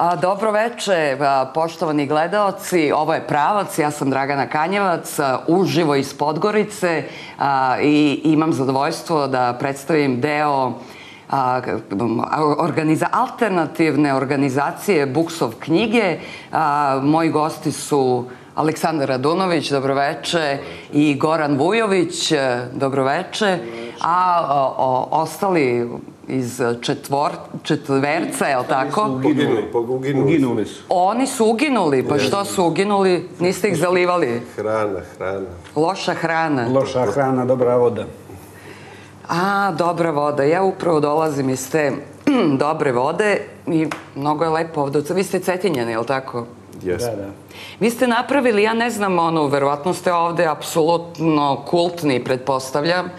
Dobro veče, poštovani gledaoci. Ovo je Pravac, ja sam Dragana Kanjevac, uživo iz Podgorice i imam zadovoljstvo da predstavim deo organiza, alternativne organizacije Buksov knjige. Moji gosti su Aleksandar Radunović, dobroveče, i Goran Vujović, dobroveče, a o, ostali iz četvor, četverca, je li tako? Uginuli, uginuli, uginuli su. Oni su uginuli, pa što su uginuli? Niste ih zalivali? Hrana, hrana. Loša hrana. Loša hrana, dobra voda. A, dobra voda. Ja upravo dolazim iz te dobre vode i mnogo je lepo ovdje. Vi ste cetinjeni, je li tako? Jesmo. Da, da. Vi ste napravili, ja ne znam, ono, verovatno ste ovde apsolutno kultni, pretpostavljam,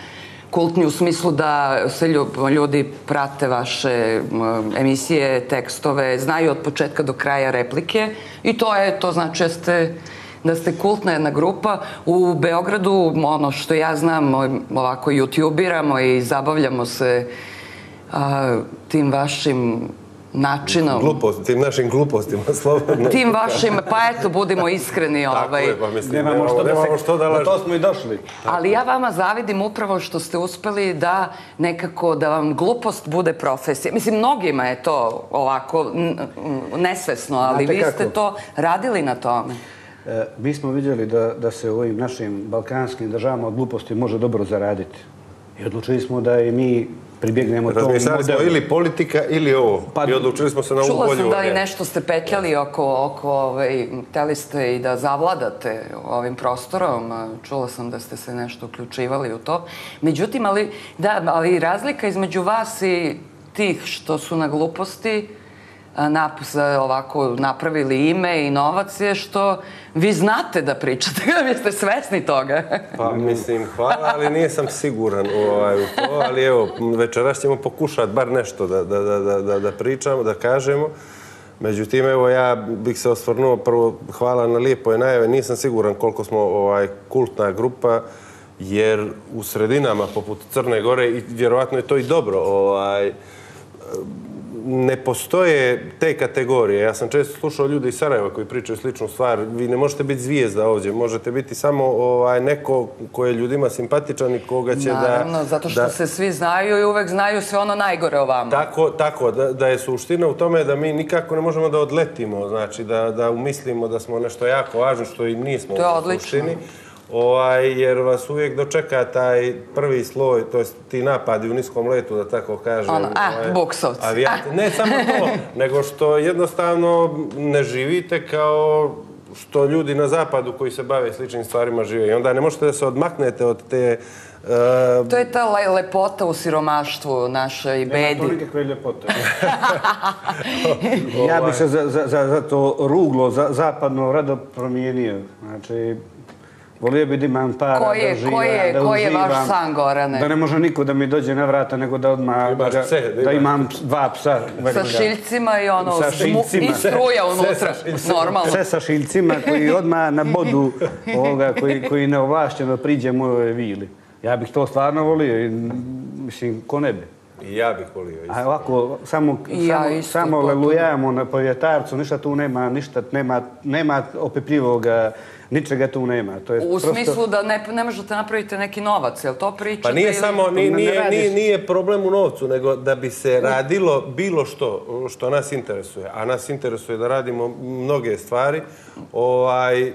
kultni u smislu da se ljudi prate vaše emisije, tekstove, znaju od početka do kraja replike i to je, to znači ste da ste kultna jedna grupa. U Beogradu, ono što ja znam, ovako youtubiramo i zabavljamo se a, tim vašim načinom. Glupost, tim našim glupostima, slobodno. Tim vašim, pa eto, budimo iskreni. Tako ovaj. je, pa mislim, nemamo, nemamo, što, nemamo što da lažemo. To smo i došli. Ali ja vama zavidim upravo što ste uspeli da nekako, da vam glupost bude profesija. Mislim, mnogima je to ovako nesvesno, ali Znate vi ste kako? to radili na tome. E, mi smo vidjeli da, da se u ovim našim balkanskim državama od gluposti može dobro zaraditi. I odlučili smo da i mi pribjegnemo tom modelu. smo ili politika ili ovo. Pa, I odlučili smo se na ovu bolju Čula sam da i nešto ste petljali oko, oko ovaj, teli ste i da zavladate ovim prostorom. Čula sam da ste se nešto uključivali u to. Međutim, ali, da, ali razlika između vas i tih što su na gluposti, napis, e, ovako napravili ime i novac je što vi znate da pričate, vi ste svesni toga. Pa mislim, hvala, ali nisam siguran ovaj, u to, ali evo, večeras ćemo pokušati bar nešto da, da, da, da, da pričamo, da kažemo. Međutim, evo, ja bih se osvrnuo prvo, hvala na lijepoj najave, nisam siguran koliko smo ovaj, kultna grupa, jer u sredinama poput Crne Gore, i vjerovatno je to i dobro, ovaj, ne postoje te kategorije. Ja sam često slušao ljude iz Sarajeva koji pričaju sličnu stvar. Vi ne možete biti zvijezda ovdje. Možete biti samo ovaj, neko ko je ljudima simpatičan i koga će Naravno, da... Naravno, zato što da, se svi znaju i uvek znaju sve ono najgore o vama. Tako, tako da, da je suština u tome da mi nikako ne možemo da odletimo. Znači, da, da umislimo da smo nešto jako važno što i nismo to je u suštini. Odlično ovaj, jer vas uvijek dočeka taj prvi sloj, to je ti napadi u niskom letu, da tako kažem. Ono, a, ovaj, buksovci. Avijate. Ne samo to, nego što jednostavno ne živite kao što ljudi na zapadu koji se bave sličnim stvarima žive. I onda ne možete da se odmaknete od te... Uh... To je ta le lepota u siromaštvu našoj bedi. Nema to nikakve ljepote. ja bih se za, za, za to ruglo za, zapadno rado promijenio. Znači, Volio bi da imam para, ko je, da živam, ko je, da ko je vaš san, Gorane? Da ne može niko da mi dođe na vrata, nego da odmah... Da, pse, da, da imam dva psa. Sa šiljcima i ono... Sa šiljcima. I struja unutra, normalno. Sve sa šiljcima koji odmah na bodu ovoga, koji, koji neovlašćeno priđe mojoj vili. Ja bih to stvarno volio i mislim, ko ne bi. I ja bih volio isto. A ovako, samo, ja samo, samo lelujamo na povjetarcu, ništa tu nema, ništa, nema, nema opipljivoga ničega tu nema. To je u prosto... smislu da ne, ne možete napraviti neki novac, je li to pričate? Pa nije ili... samo, nije, nije, nije, nije problem u novcu, nego da bi se radilo bilo što što nas interesuje. A nas interesuje da radimo mnoge stvari. Ovaj,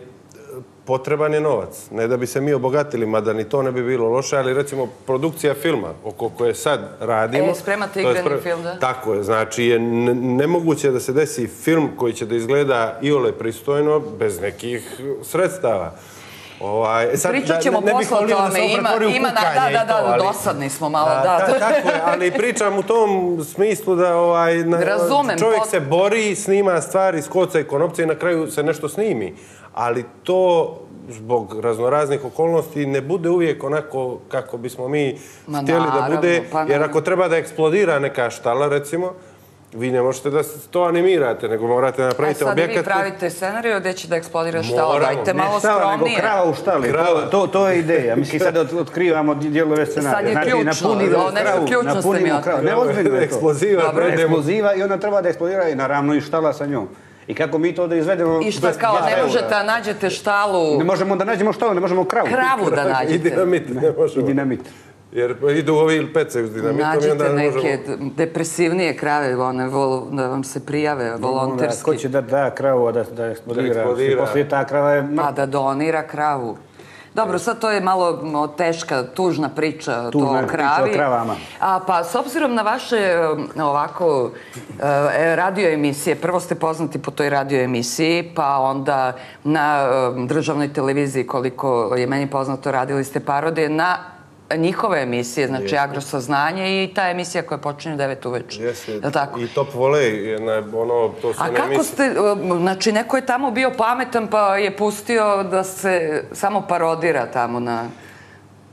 potreban je novac. Ne da bi se mi obogatili, mada ni to ne bi bilo loše, ali recimo produkcija filma oko koje sad radimo... E, spremate igrani spre... film, da? Tako je. Znači, je nemoguće da se desi film koji će da izgleda i ole pristojno bez nekih sredstava. Ovaj, e sad, Pričat ćemo ne, ne posle o tome. Ima, ima, da, da, da, da, ali, dosadni smo malo, da. da. tako je, ali pričam u tom smislu da ovaj, na, Razumem, čovjek pot... se bori, snima stvari iz koca i konopce i na kraju se nešto snimi ali to zbog raznoraznih okolnosti ne bude uvijek onako kako bismo mi Ma htjeli naravno, da bude. Pa jer ako treba da eksplodira neka štala, recimo, vi ne možete da to animirate, nego morate A napraviti sad objekat. vi pravite scenariju gdje će da eksplodira štala. Moramo. Dajte Ne malo Ne stava, nego skromnije. krava u štali. Krava. To, to, to je ideja. Mislim, sad otkrivamo di- dijelove scenarija. Sad je ključno, napunimo ovo nešto kravu, ključno ste mi napunimo kravu. Ne, ozbiljno je to. Eksploziva, Dobro. Eksploziva i ona treba da eksplodira i naravno i štala sa njom. I kako mi to da izvedemo... I šta bez kao, ne možete da nađete štalu, Ne možemo da nađemo štalu, ne možemo kravu. kravu da I nađete. dinamit ne I možemo. dinamit. Jer idu ovi pecaju s dinamitom i onda Nađite ne neke depresivnije krave, one, da vam se prijave Onda, Ko volonterski. će da da kravu, da, da eksplodira? Da eksplodira. Poslije ta krava je... Pa da donira kravu. Dobro, sad to je malo teška, tužna priča Tužna to o priča kravi. o kravama. A, pa s obzirom na vaše ovako e, radio emisije, prvo ste poznati po toj radio emisiji, pa onda na državnoj televiziji, koliko je meni poznato, radili ste parodije na njihove emisije, znači Jeste. Agrosaznanje i ta emisija koja počinje u 9 uveče. Jeste, Je tako? i top volej, jedna, ono, to su A kako emisije- ste, um, znači neko je tamo bio pametan pa je pustio da se samo parodira tamo na,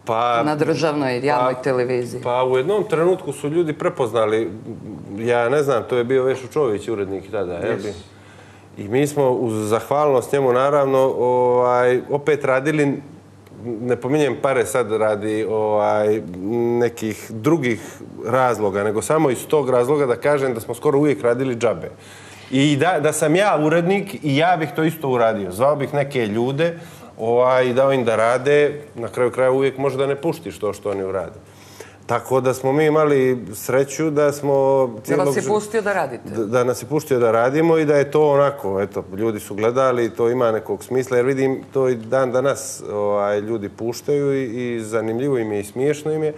Pa, na državnoj javnoj pa- televiziji? Pa u jednom trenutku su ljudi prepoznali, ja ne znam, to je bio Vešo Čović, urednik tada, jel bi? I mi smo uz zahvalnost njemu naravno ovaj, opet radili, ne pominjem pare sad radi ovaj, nekih drugih razloga, nego samo iz tog razloga da kažem da smo skoro uvijek radili džabe. I da, da sam ja urednik i ja bih to isto uradio. Zvao bih neke ljude ovaj, i dao im da rade, na kraju kraja uvijek može da ne puštiš to što oni urade. Tako da smo mi imali sreću da smo... Da vas je pustio da radite? da, da nas je pustio da radimo i da je to onako, eto, ljudi su gledali, to ima nekog smisla, jer vidim, to i dan danas ovaj, ljudi puštaju i, i zanimljivo im je i smiješno im je,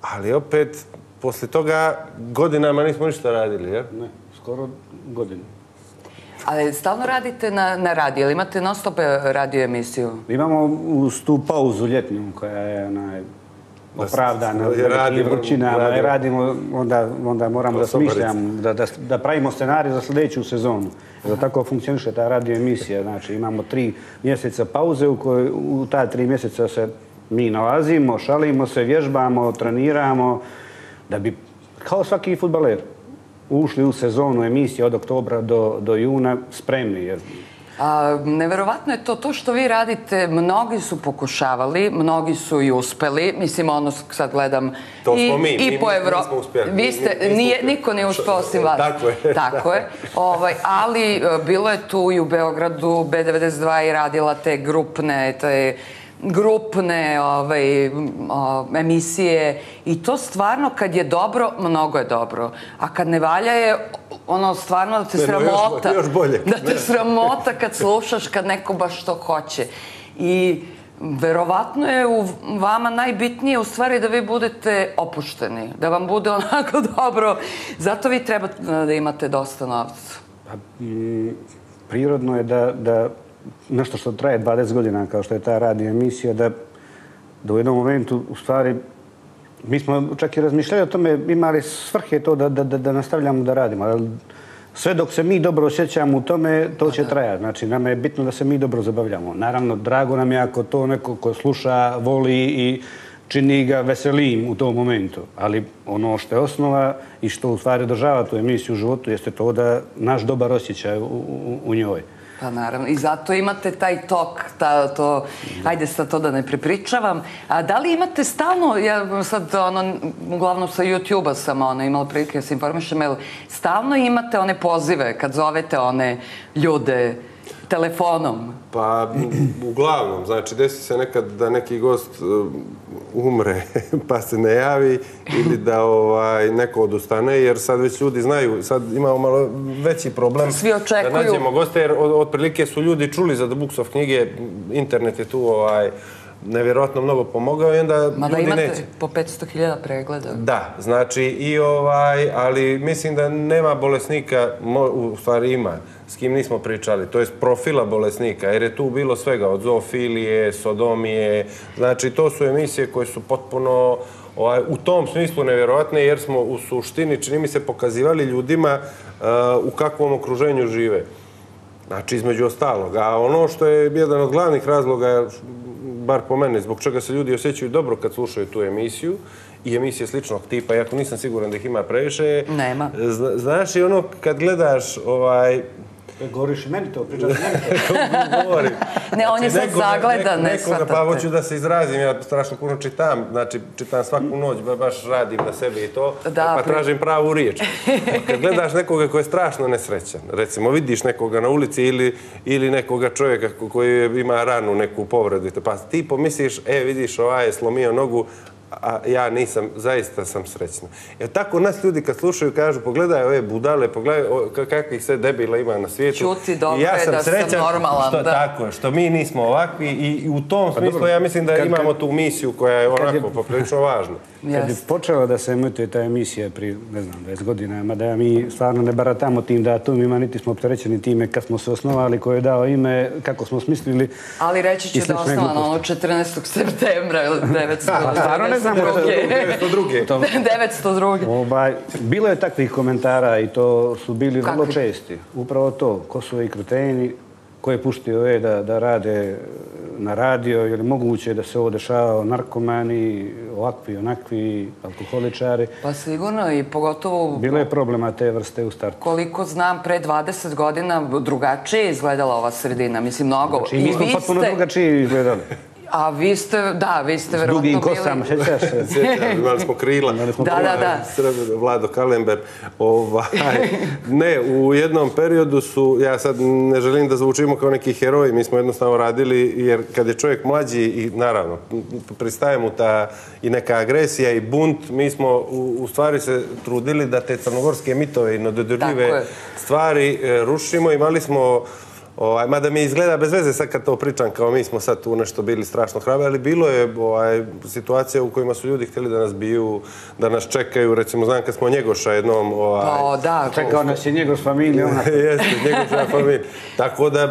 ali opet, poslije toga godinama nismo ništa radili, jer? Ne, skoro godinu. Ali stalno radite na, na radiju, ili imate non stop radio emisiju? Imamo uz tu pauzu ljetnju koja je onaj, opravdana radimo, vrućinama i radimo. radimo, onda, onda moramo da smišljamo, da, da, da pravimo scenarij za sljedeću sezonu. Da tako funkcioniše ta radio emisija. Znači imamo tri mjeseca pauze u kojoj u ta tri mjeseca se mi nalazimo, šalimo se, vježbamo, treniramo, da bi, kao svaki futbaler, ušli u sezonu emisije od oktobra do, do juna spremni. Jer A, neverovatno je to, to što vi radite, mnogi su pokušavali, mnogi su i uspeli, mislim, ono sad gledam To i, smo mi, i mi- po mi Evropi. Vi Mi- ste, mi nismo nije, niko nije uspeo osim vas. Tako je. Tako je. Ovaj, ali e, bilo je tu i u Beogradu B92 i radila te grupne, te grupne ovaj, o, emisije i to stvarno kad je dobro, mnogo je dobro. A kad ne valja je ono stvarno da te Ne, još sramota. bo- još bolje. Da te sramota kad slušaš kad neko baš to hoće. I verovatno je u vama najbitnije u stvari da vi budete opušteni, da vam bude onako dobro. Zato vi treba da imate dosta novca. Pa, mm, prirodno je da, da nešto što traje 20 godina, kao što je ta radio emisija, da, da u jednom momentu, u stvari, mi smo čak i razmišljali o tome, imali svrhe to da, da, da, nastavljamo da radimo. Ali sve dok se mi dobro osjećamo u tome, to će trajati. Znači, nama je bitno da se mi dobro zabavljamo. Naravno, drago nam je ako to neko ko sluša, voli i čini ga veselim u tom momentu. Ali ono što je osnova i što u stvari održava tu emisiju u životu jeste to da naš dobar osjećaj u, u, u njoj. Pa naravno, i zato imate taj tok, ta, to, ajde sad to da ne prepričavam. A da li imate stalno, ja sad ono, uglavnom sa YouTube-a sam ono, imala prilike da se informišem, jel stalno imate one pozive kad zovete one ljude telefonom? Pa, uglavnom, znači, desi se nekad da neki gost uh, umre pa se ne javi ili da ovaj, neko odustane, jer sad već ljudi znaju, sad imamo malo veći problem Svi očekuju. da nađemo goste, jer otprilike su ljudi čuli za The Books of knjige, internet je tu ovaj, nevjerojatno mnogo pomogao i onda Mada ljudi imate neće. po 500.000 pregleda. Da, znači i ovaj, ali mislim da nema bolesnika, u stvari ima, s kim nismo pričali, to je profila bolesnika, jer je tu bilo svega, od zoofilije, sodomije, znači to su emisije koje su potpuno ovaj, u tom smislu nevjerojatne, jer smo u suštini, čini mi se, pokazivali ljudima uh, u kakvom okruženju žive. Znači, između ostalog. A ono što je jedan od glavnih razloga bar po mene, zbog čega se ljudi osjećaju dobro kad slušaju tu emisiju i emisije sličnog tipa, iako nisam siguran da ih ima previše. Nema. Zna, znaš i ono kad gledaš ovaj, Govoriš i meni to, pričaš meni to. Ne, on je sad Nekoga- zagledan, ne nekoga, Pa hoću da se izrazim, ja strašno puno čitam, znači čitam svaku noć, ba- baš radim na sebi i to, Da, pa pri- tražim pravu riječ. Kad gledaš nekoga koji je strašno nesrećan, recimo vidiš nekoga na ulici ili, ili nekoga čovjeka ko- koji ima ranu, neku povredu, pa ti pomisliš, e vidiš ovaj je slomio nogu, a ja nisam, zaista sam srećna. Jer tako nas ljudi kad slušaju kažu, pogledaj ove budale, pogledaj o, kakvih sve debila ima na svijetu. Ćuti, dobro ja je sam da sam srećan normalan, Što, da. Tako je, što mi nismo ovakvi i, i u tom smislu dobro, ja mislim da kad- imamo tu misiju koja je onako je- poprilično važna. Kad je počela da se emituje ta emisija prije, ne znam, 20 godina, mada mi stvarno ne baratamo tim datumima, niti smo opterećeni time kad smo se osnovali, ko je dao ime, kako smo smislili. Ali reći ću i da osnovano ono 14. septembra 992. stvarno ne znamo da je To druge. 902. Ovaj, bilo je takvih komentara i to su bili vrlo česti. Upravo to, ko su ovi kreteni, ko je puštio ove da, da rade na radio, je li moguće da se ovo dešava narkomani, ovakvi, onakvi, alkoholičari. Pa sigurno i pogotovo Bilo je problema te vrste u startu. koliko znam, pre 20 godina drugačije je izgledala ova sredina. Mislim, mnogo. Znači, mi smo potpuno drugačije izgledali. A vi ste, da, vi ste S verovatno dugim bili... kosama, sjećaš se? Sjećam, imali smo krila. smo Da, da, da. Srbe, Vlado Kalember. Ovaj, ne, u jednom periodu su, ja sad ne želim da zvučimo kao neki heroji, mi smo jednostavno radili, jer kad je čovjek mlađi i naravno, pristaje mu ta i neka agresija i bunt, mi smo u, u stvari se trudili da te crnogorske mitove i nedodirljive je. stvari e, rušimo. Imali smo Ovaj, mada mi izgleda bez veze sad kad to pričam, kao mi smo sad tu nešto bili strašno hrabri, ali bilo je ovaj, situacija u kojima su ljudi htjeli da nas biju, da nas čekaju, recimo, znam kad smo Njegoša jednom... Ovaj, Pa, da, Čekao nas je familijom. ona- Jeste, Njegoša familija. Tako da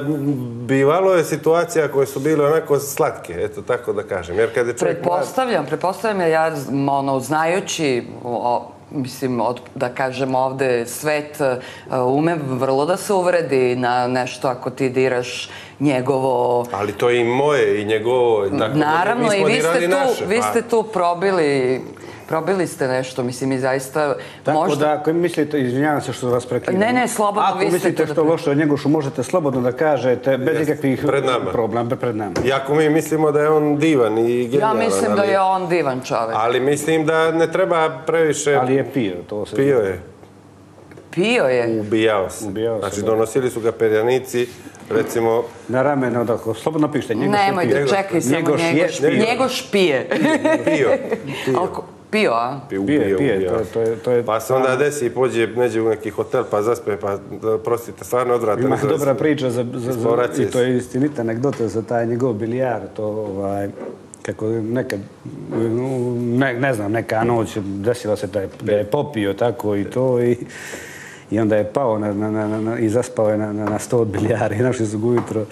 bivalo je situacija koje su bile onako slatke, eto tako da kažem. Jer kad je čovjek Pretpostavljam, pretpostavljam ja, ono, znajući, o, mislim, od, da kažem ovde, svet e, ume vrlo da se uvredi na nešto ako ti diraš njegovo... ali to je i moje i njegovo. i Tako da Naravno, i vi ste, tu, naše, vi pa- ste tu probili, probili ste nešto, mislim, i zaista Tako možda... da, ako mislite, izvinjavam se što vas prekidam. Ne, ne, slobodno, Ako vi ste mislite da što pre- loše o Njegošu, možete slobodno da kažete, bez ikakvih pred nama. problema, pred nama. Iako mi mislimo da je on divan i Ja genijalan. mislim da ali- je on divan čovek. Ali mislim da ne treba previše... Ali je pio, to se... Pio je. Pio je. Ubijao se. Ubijao se, Znači, da. donosili su ga perjanici, recimo... Na ramenu, dakle, slobodno pišite, Njegoš je Nemojte, pio. čekaj samo, Njegoš je njegoš, pio. njegoš pije. Pio. Pio. Alko, pio, a? Pio, Pije, ubio, pije, ubijao to je- to je- to je- Pa se onda desi i pođe neđe u neki hotel pa zaspe, pa prostite, stvarno odvratan. Ima izraz. dobra priča za, za, za, i to je istinita anegdota za taj njegov bilijar, to ovaj, kako nekad, ne, ne znam, neka noć desila se da je, da je popio tako i to i, i onda je pao na, na, na, na, i zaspao je na, na, na sto od bilijara i našli su ga ujutro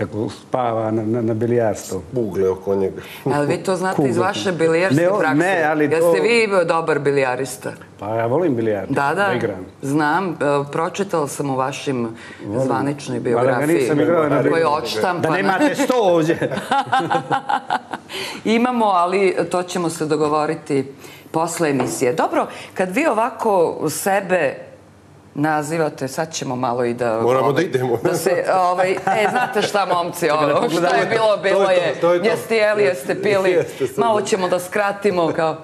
kako spava na, na, na bilijarstvo. Bugle oko njega. Ali vi to znate iz Kuga. vaše bilijarske Ne, prakse? ne, ali to- Jeste vi dobar bilijarista? Pa ja volim bilijard, Da, da, igram. znam. e, Pročitala sam u vašim zvaničnoj Ali ga biografiji. nisam igrao na Koja odštampana. Da nemate sto ovdje. Imamo, ali to ćemo se dogovoriti posle emisije. Dobro, kad vi ovako sebe nazivate, sad ćemo malo i da... Moramo ovaj, da idemo. Da se, ovaj, e, znate šta, momci, ovo, šta je bilo, bilo je to, je, to je to. jeste jeli, jeste pili, Jeste, malo ćemo da skratimo, kao...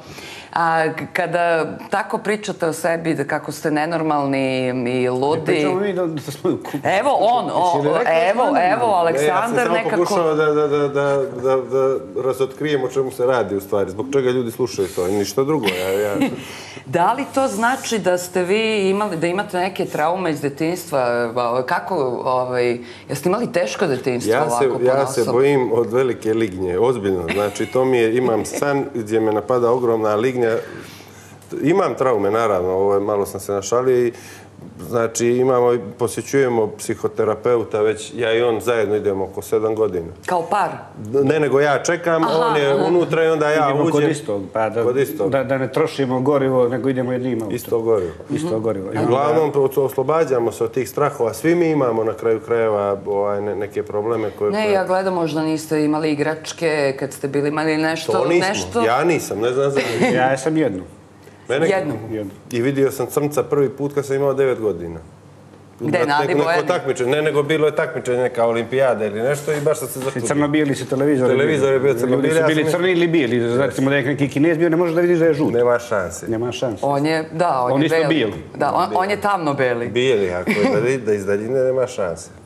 A kada tako pričate o sebi, da kako ste nenormalni i ludi... Pričamo mi da, da smo u kupu. Evo on, o, evo, evo, Aleksandar ne, ja sam samo nekako... pokušao da, da, da, da, da, da razotkrijem o čemu se radi u stvari. Zbog čega ljudi slušaju to. Ništa drugo. Ja, ja, Da li to znači da ste vi imali, da imate neke traume iz detinjstva? Kako, ovaj, jeste imali teško detinjstvo Ja se, ovako ja se ponosom? bojim od velike lignje, ozbiljno. Znači, to mi je, imam san gdje me napada ogromna lignja. Imam traume, naravno, ovo je, malo sam se našalio i Znači, imamo, posjećujemo psihoterapeuta, već ja i on zajedno idemo oko sedam godina. Kao par? Ne, nego ja čekam, aha, on je aha. unutra i onda ja idemo uđem. Kod istog, pa da, kod istog. Da, da ne trošimo gorivo, nego idemo jednim autom. Isto gorivo. Isto gorivo. I uglavnom, oslobađamo se od tih strahova. Svi mi imamo na kraju krajeva ovaj, ne, neke probleme koje... Ne, ja gledam, možda niste imali igračke kad ste bili imali nešto... To nismo, nešto... ja nisam, ne znam za... ja sam jednu. Mene, jednu. I vidio sam crnca prvi put kad sam imao devet godina. Gde, na Adi Bojani? Takmičenje, ne, nego bilo je takmičenje, neka olimpijada ili nešto i baš sam se začudio. Crno-bijeli su televizori. Televizor je bio crno-bijeli. Ljudi su bili crni ili bijeli. Znači, da je neki kinez bio, ne možeš da vidiš da je žut. Nema šanse. Nema šanse. On je, da, on, on je beli. bijeli. Da, on, on je tamno-beli. Bijeli, ako je da iz daljine nema šanse.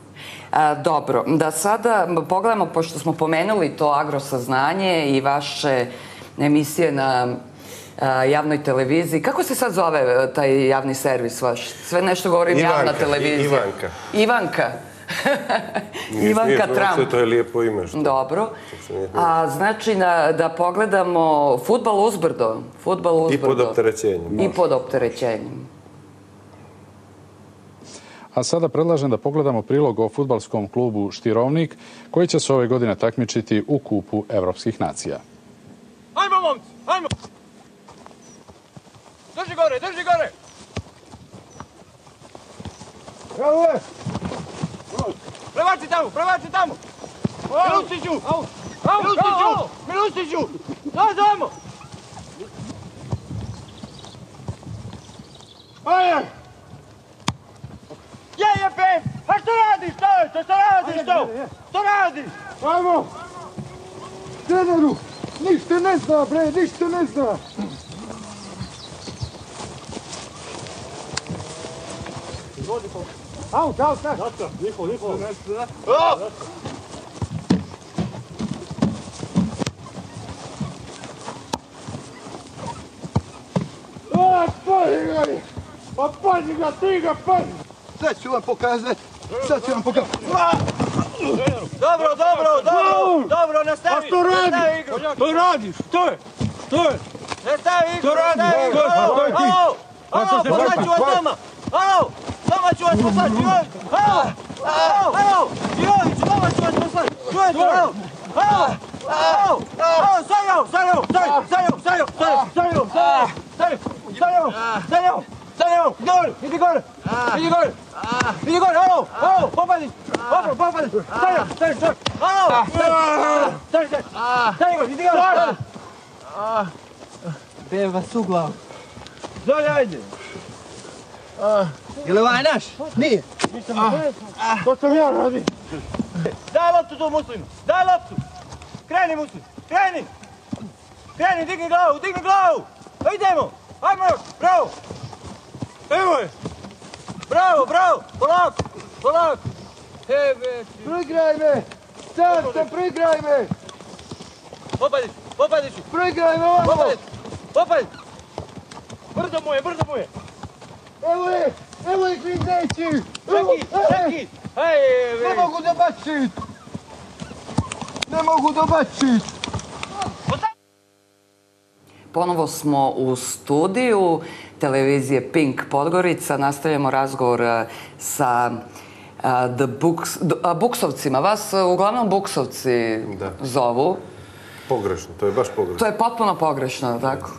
A, dobro, da sada pogledamo, pošto smo pomenuli to agrosaznanje i vaše emisije na javnoj televiziji. Kako se sad zove e, taj javni servis vaš? Sve nešto govorim Ivanka, javna televizija. Ivanka. Ivanka. Ivanka Trump. To je lijepo ime. Što? Dobro. A znači da, da pogledamo futbal uzbrdo. Futbal uzbrdo. I pod opterećenjem. I pod opterećenjem. A sada predlažem da pogledamo prilog o futbalskom klubu Štirovnik, koji će se ove godine takmičiti u kupu Evropskih nacija. Ajmo, momci! Ajmo! Drži gore, drži gore! Evo je! Prebaci tamo, prebaci tamo! Milustiću! Milustiću! Milustiću! Daj tamo! Ajde! Je, je, pep! A što radiš, što je to, što radiš, što? Što radiš? Ajmo! Treneru, ništa ne zna, bre, ništa ne zna! Out, out, out. That's it. Lijepo, lijepo. Oh! Ah, pazi ga! Pa pazi ga, ti ga pazi! Sad ću vam pokazati. Sad ću vam pokazati. Dobro, dobro, dobro, dobro, nastavi. A što radiš? Što radiš? Što je? Što je? Nastavi igru, nastavi igru. Alo, alo, poslaću vas doma. Alo, ću vas poslati, Jović. Jović, ću vas poslati. Idi idi idi dobro, idi Beba su glavu. Zoli, ajde. Je li ovaj naš? Nije. To sam ja radi. Daj loptu tu muslinu, daj loptu. Kreni muslim, kreni. Kreni, digni glavu, digni glavu. Pa idemo, ajmo još, bravo. Evo je. Bravo, bravo, polako, polako. Tebe ti. Prigraj me! Sad sam, prigraj me! Popadić, popadiću. Prigraj me ovamo! Popadić, popadić. Brzo mu je, brzo mu je. Evo je! Evo je klizeći! Čeki, čeki. Hej, Ne mogu da bacit! Ne mogu da bacit! Ponovo smo u studiju televizije Pink Podgorica. Nastavljamo razgovor eh, sa uh, the books, uh, buksovcima. Vas uh, uglavnom buksovci Da. zovu. Pogrešno, to je baš pogrešno. To je potpuno pogrešno, tako?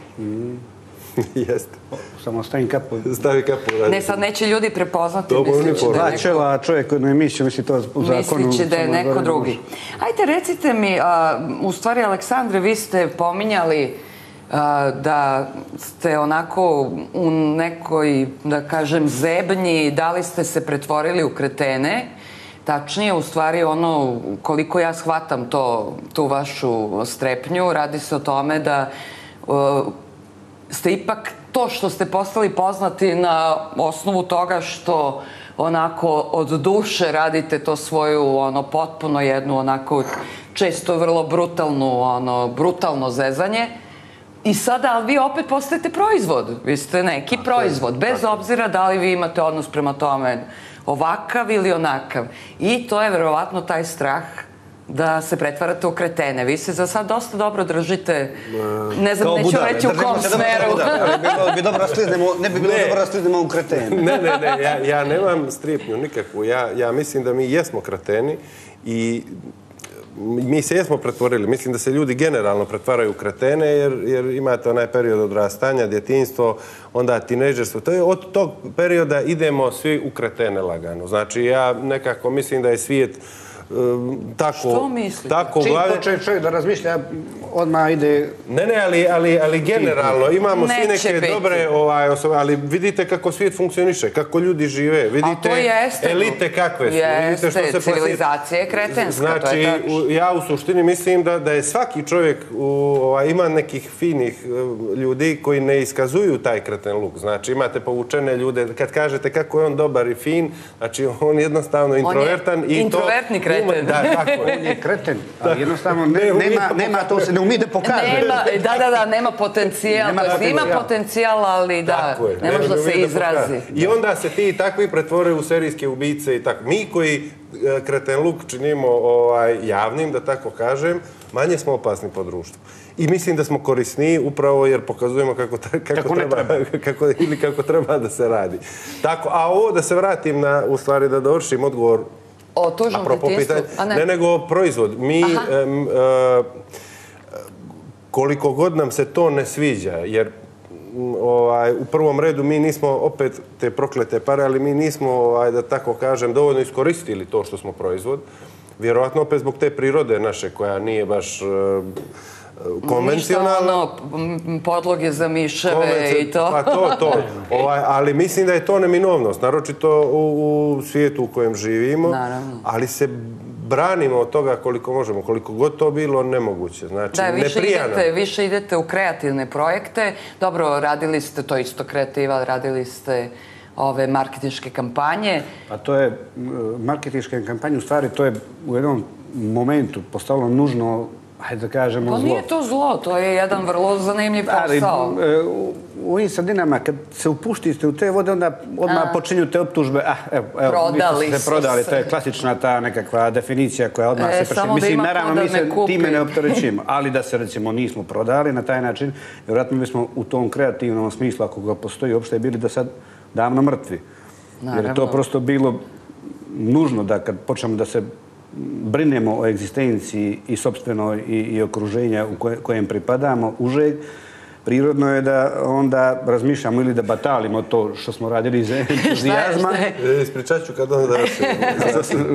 Jeste. Samo stavim kapu. Stavi kapu radi. Ne, sad neće ljudi prepoznati. Dobro, će uniforma. da je neko- čovjek na emisiju misli to u zakonu. Misliće da je samo neko drugi. može. Ajde, recite mi, a, u stvari, Aleksandre, vi ste pominjali a, da ste onako u nekoj, da kažem, zebnji, da li ste se pretvorili u kretene, Tačnije, u stvari, ono, koliko ja shvatam to, tu vašu strepnju, radi se o tome da ste ipak to što ste postali poznati na osnovu toga što onako od duše radite to svoju ono potpuno jednu onako često vrlo brutalnu ono brutalno zezanje. I sada ali vi opet postajete proizvod. Vi ste neki proizvod bez obzira da li vi imate odnos prema tome ovakav ili onakav. I to je verovatno taj strah da se pretvarate u kretene. Vi se za sad dosta dobro držite, ne znam, neću reći u kom smeru. Bilo bi dobro da skliznemo, ne bi bilo Ne. dobro da skliznemo u kretene. ne, ne, ne, ja, ja nemam stripnju nikakvu. Ja, ja mislim da mi jesmo kreteni i mi se jesmo pretvorili. Mislim da se ljudi generalno pretvaraju u kretene jer, jer imate onaj period odrastanja, djetinstvo, onda tineđerstvo. To je od tog perioda idemo svi u kretene lagano. Znači ja nekako mislim da je svijet tako... Što mislite? Tako Čim glavi- počne čovjek da razmišlja, odmah ide... Ne, ne, ali, ali, ali generalno imamo svi Neće neke biti. dobre ovaj, osobe, ali vidite kako svijet funkcioniše, kako ljudi žive, vidite to jeste. elite kakve su. Jeste, vidite što se civilizacija je kretenska, to znači, je tačno. u- ja u suštini mislim da, da je svaki čovjek, u, ovaj, ima nekih finih eh, ljudi koji ne iskazuju taj kreten luk. Znači, imate povučene ljude, kad kažete kako je on dobar i fin, znači on jednostavno introvertan. i introvertni to, kreten. Da, tako je. On je kreten, ali jednostavno ne, Ne nema, nema to se, ne umije da pokaže. Nema, da, da, da, nema potencijal. Nema to ima potencijal. ali da, Tako je. ne može da se izrazi. I onda se ti takvi pretvore u serijske ubice i tako. Mi koji e, kreten luk činimo ovaj, javnim, da tako kažem, manje smo opasni po društvu. I mislim da smo korisniji upravo jer pokazujemo kako, kako, Kako ne treba, kako, ili kako treba da se radi. Tako, a ovo da se vratim na, u stvari da dovršim odgovor O tužnom A ne. ne, nego proizvod. Mi, Aha. em, e, koliko god nam se to ne sviđa, jer m, ovaj, u prvom redu mi nismo opet te proklete pare, ali mi nismo, ovaj, da tako kažem, dovoljno iskoristili to što smo proizvod. Vjerovatno opet zbog te prirode naše koja nije baš e, konvencionalna. Ništa ono, podloge za miševe Konvenci- i to. Pa to, to. Ovaj, ali mislim da je to neminovnost, naročito u, u svijetu u kojem živimo. Naravno. Ali se branimo od toga koliko možemo, koliko god to bilo nemoguće. Znači, Da, ne više idete, više idete u kreativne projekte. Dobro, radili ste to isto kreativa, radili ste ove marketinške kampanje. Pa to je, m, marketinška kampanja, u stvari to je u jednom momentu postalo nužno, hajde da kažemo, Pa zlo. nije to zlo, to je jedan vrlo zanimljiv Ali posao. e, u, u ovim sredinama, kad se upuštite u te vode, onda odmah počinju te optužbe. Ah, evo, evo, Prodali ste se prodali. To je klasična ta nekakva definicija koja odmah E, se prši. da Mislim, naravno, mi se time ne opterećimo. Ali da se, recimo, nismo prodali na taj način, vjerojatno bismo u tom kreativnom smislu, ako ga postoji, uopšte bili da sad davno mrtvi. Jer je to Naravno. prosto bilo nužno da kad počnemo da se brinemo o egzistenciji i sobstvenoj i, i okruženja u koje, kojem pripadamo, užeg, prirodno je da onda razmišljamo ili da batalimo to što smo radili iz entuzijazma? E, Ispričat ću kad onda završimo.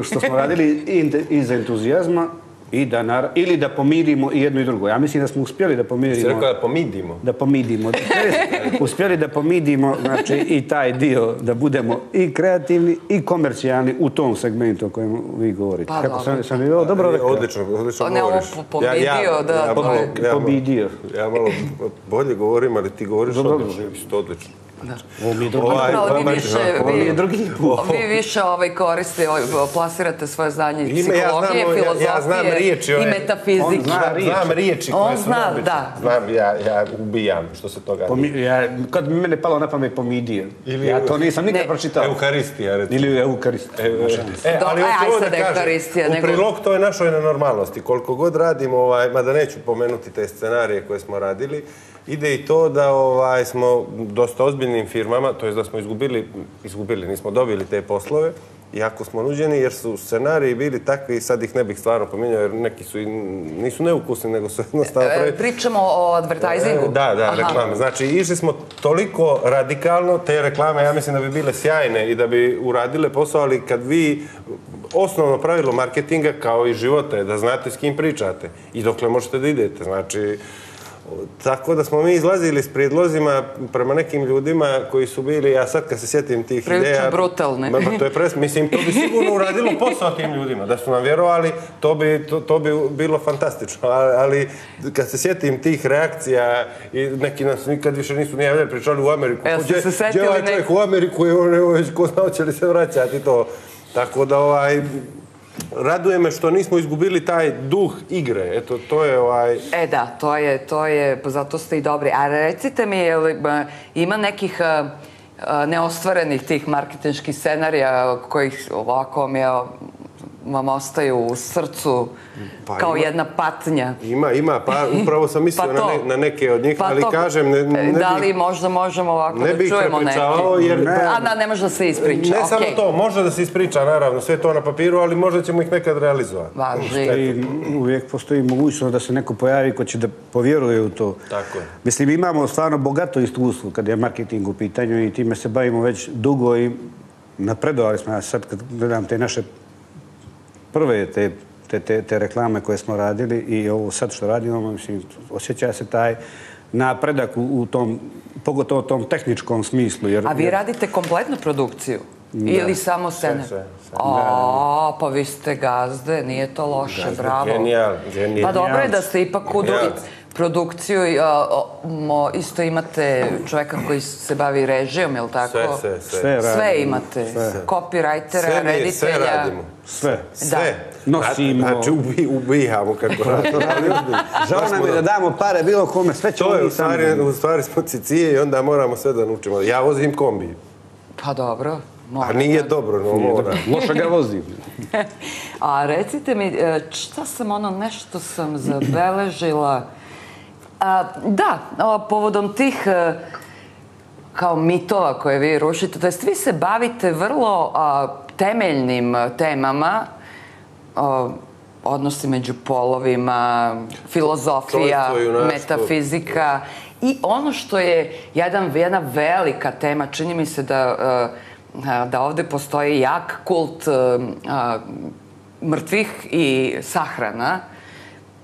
što smo radili iz entuzijazma i da nar... ili da pomirimo i jedno i drugo. Ja mislim da smo uspjeli da Si pomirimo rekao da pomidimo. da pomidimo. Uspjeli da pomidimo znači, i taj dio, da budemo i kreativni i komercijalni u tom segmentu o kojem vi govorite. Pa, Kako sam, dobro. sam li ovo dobro rekao? Odlično, odlično Pa ne, ovo govoriš. po- pomidio, da, ja, to malo, je- ja, malo- Pobidio. Ja malo bolje govorim, ali ti govoriš Dobro, odlično. Isto odlično. Ovo mi je drugi. Ovaj, vi vama- više, ovo mi je vi, drugi vi više ovaj koriste, ovaj, plasirate svoje znanje ja psihologije, znam, ja- filozofije ja znam riječi, i metafizike. On zna Znam, riječi. znam riječi On su zna, neobične. da. Znam, ja, ja ubijam što se toga Pomi, ja, kad bi mene palo na pamet pomidio. Ili- ja to nisam nikad Ne. pročitao. Euharistija, recimo. Ili eukarist. E, e, Do- ali aj, hoću aj ovo sad da kažem, Euharistija, u prilog toj našoj nenormalnosti, koliko god radimo, ovaj, mada neću pomenuti te scenarije koje smo radili, ide i to da ovaj, smo dosta ozbiljnim firmama, to je da smo izgubili, izgubili, nismo dobili te poslove, iako smo nuđeni, jer su scenariji bili takvi, sad ih ne bih stvarno pominjao, jer neki su i nisu neukusni, nego su jednostavno... E, pravi- Pričamo o advertisingu. E, Da, da, Aha. reklame. Znači, išli smo toliko radikalno, te reklame, ja mislim da bi bile sjajne i da bi uradile posao, ali kad vi, osnovno pravilo marketinga, kao i života, je da znate s kim pričate i dokle možete da idete. Znači, tako da smo mi izlazili s prijedlozima prema nekim ljudima koji su bili, ja sad kad se sjetim tih Prilično ideja... brutalne. Ma, to je pres, mislim, to bi sigurno uradilo posao tim ljudima. Da su nam vjerovali, to bi, to, to bi bilo fantastično. Ali, ali kad se sjetim tih reakcija i neki nas nikad više nisu ni javljali, pričali u Ameriku. Jel ste se setili gdje je ovaj čovjek u Ameriku i on ko zna će li se vraćati to. Tako da ovaj, raduje me što nismo izgubili taj duh igre. Eto, to je ovaj... E da, to je, to je, pa zato ste i dobri. A recite mi, je li, ima nekih e, e, neostvarenih tih marketinških scenarija kojih ovako mi je vam ostaju u srcu Pa kao ima- jedna patnja? Ima, ima, pa upravo sam mislio Pa na, to. ne, na neke od njih, Pa ali to- kažem, ne, ne, da li bih, možda možemo ovako ne da bih čujemo prepričavao, jer... A da, ne može da se ispriča, Ne samo okej. to, može da se ispriča, naravno, sve to na papiru, ali možda ćemo ih nekad realizovati. Važi. I uvijek postoji mogućnost da se neko pojavi ko će da povjeruje u to. Tako je. Mislim, imamo stvarno bogato iskustvo kad je marketing u pitanju i time se bavimo već dugo i napredovali smo. Ja sad kad gledam te naše prve te, te, te, te reklame koje smo radili i ovo sad što radimo, mislim, osjeća se taj napredak u, u tom, pogotovo u tom tehničkom smislu. Jer, A vi jer- radite kompletnu produkciju? Ili samo scene? sve, sve. A, pa vi ste gazde, nije to loše, bravo. Genijal, genijal. Pa dobro je da ste ipak u drugi Genijal. Produkciju, a, o, isto imate čoveka koji se bavi režijom, je li tako? Sve, sve, sve. Sve Sve radimo. imate, Sve. copywritera, Sve, mi, reditelja. sve radimo. Sve. Sve. Nosimo. Znači, ubi, ubijamo kako radimo. Žao nam je da damo pare bilo kome, sve ćemo To je, mi u sami. stvari, u stvari smo cicije i onda moramo sve da naučimo. Ja vozim kombi, Pa dobro. a moram nije da- dobro, no mora. Loše ga vozim. A recite mi, e, šta sam ono, nešto sam zabeležila. A, da, povodom tih e, kao mitova koje vi rušite, to jest vi se bavite vrlo a, temeljnim e, temama, a, odnosi među polovima, filozofija, metafizika i ono što je jedan, jedna velika tema, čini mi se da, uh, da ovde postoji jak kult mrtvih i sahrana.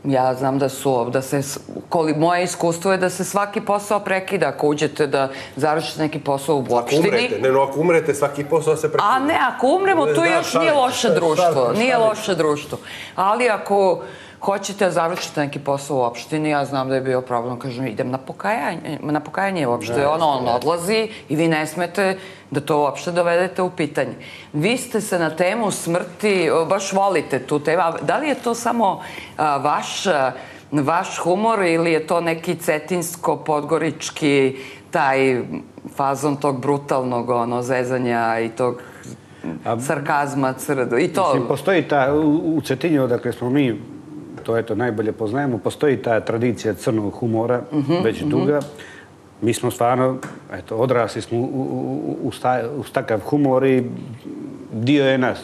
Ja znam da su, da se, koli, moje iskustvo je da se svaki posao prekida ako uđete da završite neki posao u Ako opštini. umrete, ne, no ako umrete, svaki posao se prekida. A ne, ako umremo, to još nije loše društvo. Nije loše društvo. Ali ako hoćete da završite neki posao u opštini, ja znam da je bio problem, kažem, idem na pokajanje, na pokajanje uopšte. ono, on odlazi i vi ne smete da to uopšte dovedete u pitanje. Vi ste se na temu smrti, baš volite tu temu. Da li je to samo a, vaš, a, vaš humor ili je to neki cetinsko-podgorički taj fazon tog brutalnog ono, zezanja i tog sarkazma, crdo. I to... Mislim, postoji ta, u, u Cetinju, odakle smo mi, to eto najbolje poznajemo, postoji ta tradicija crnog humora, već duga. Mi smo stvarno, eto, odrasli smo u, u, u, sta, u takav humor i dio je nas.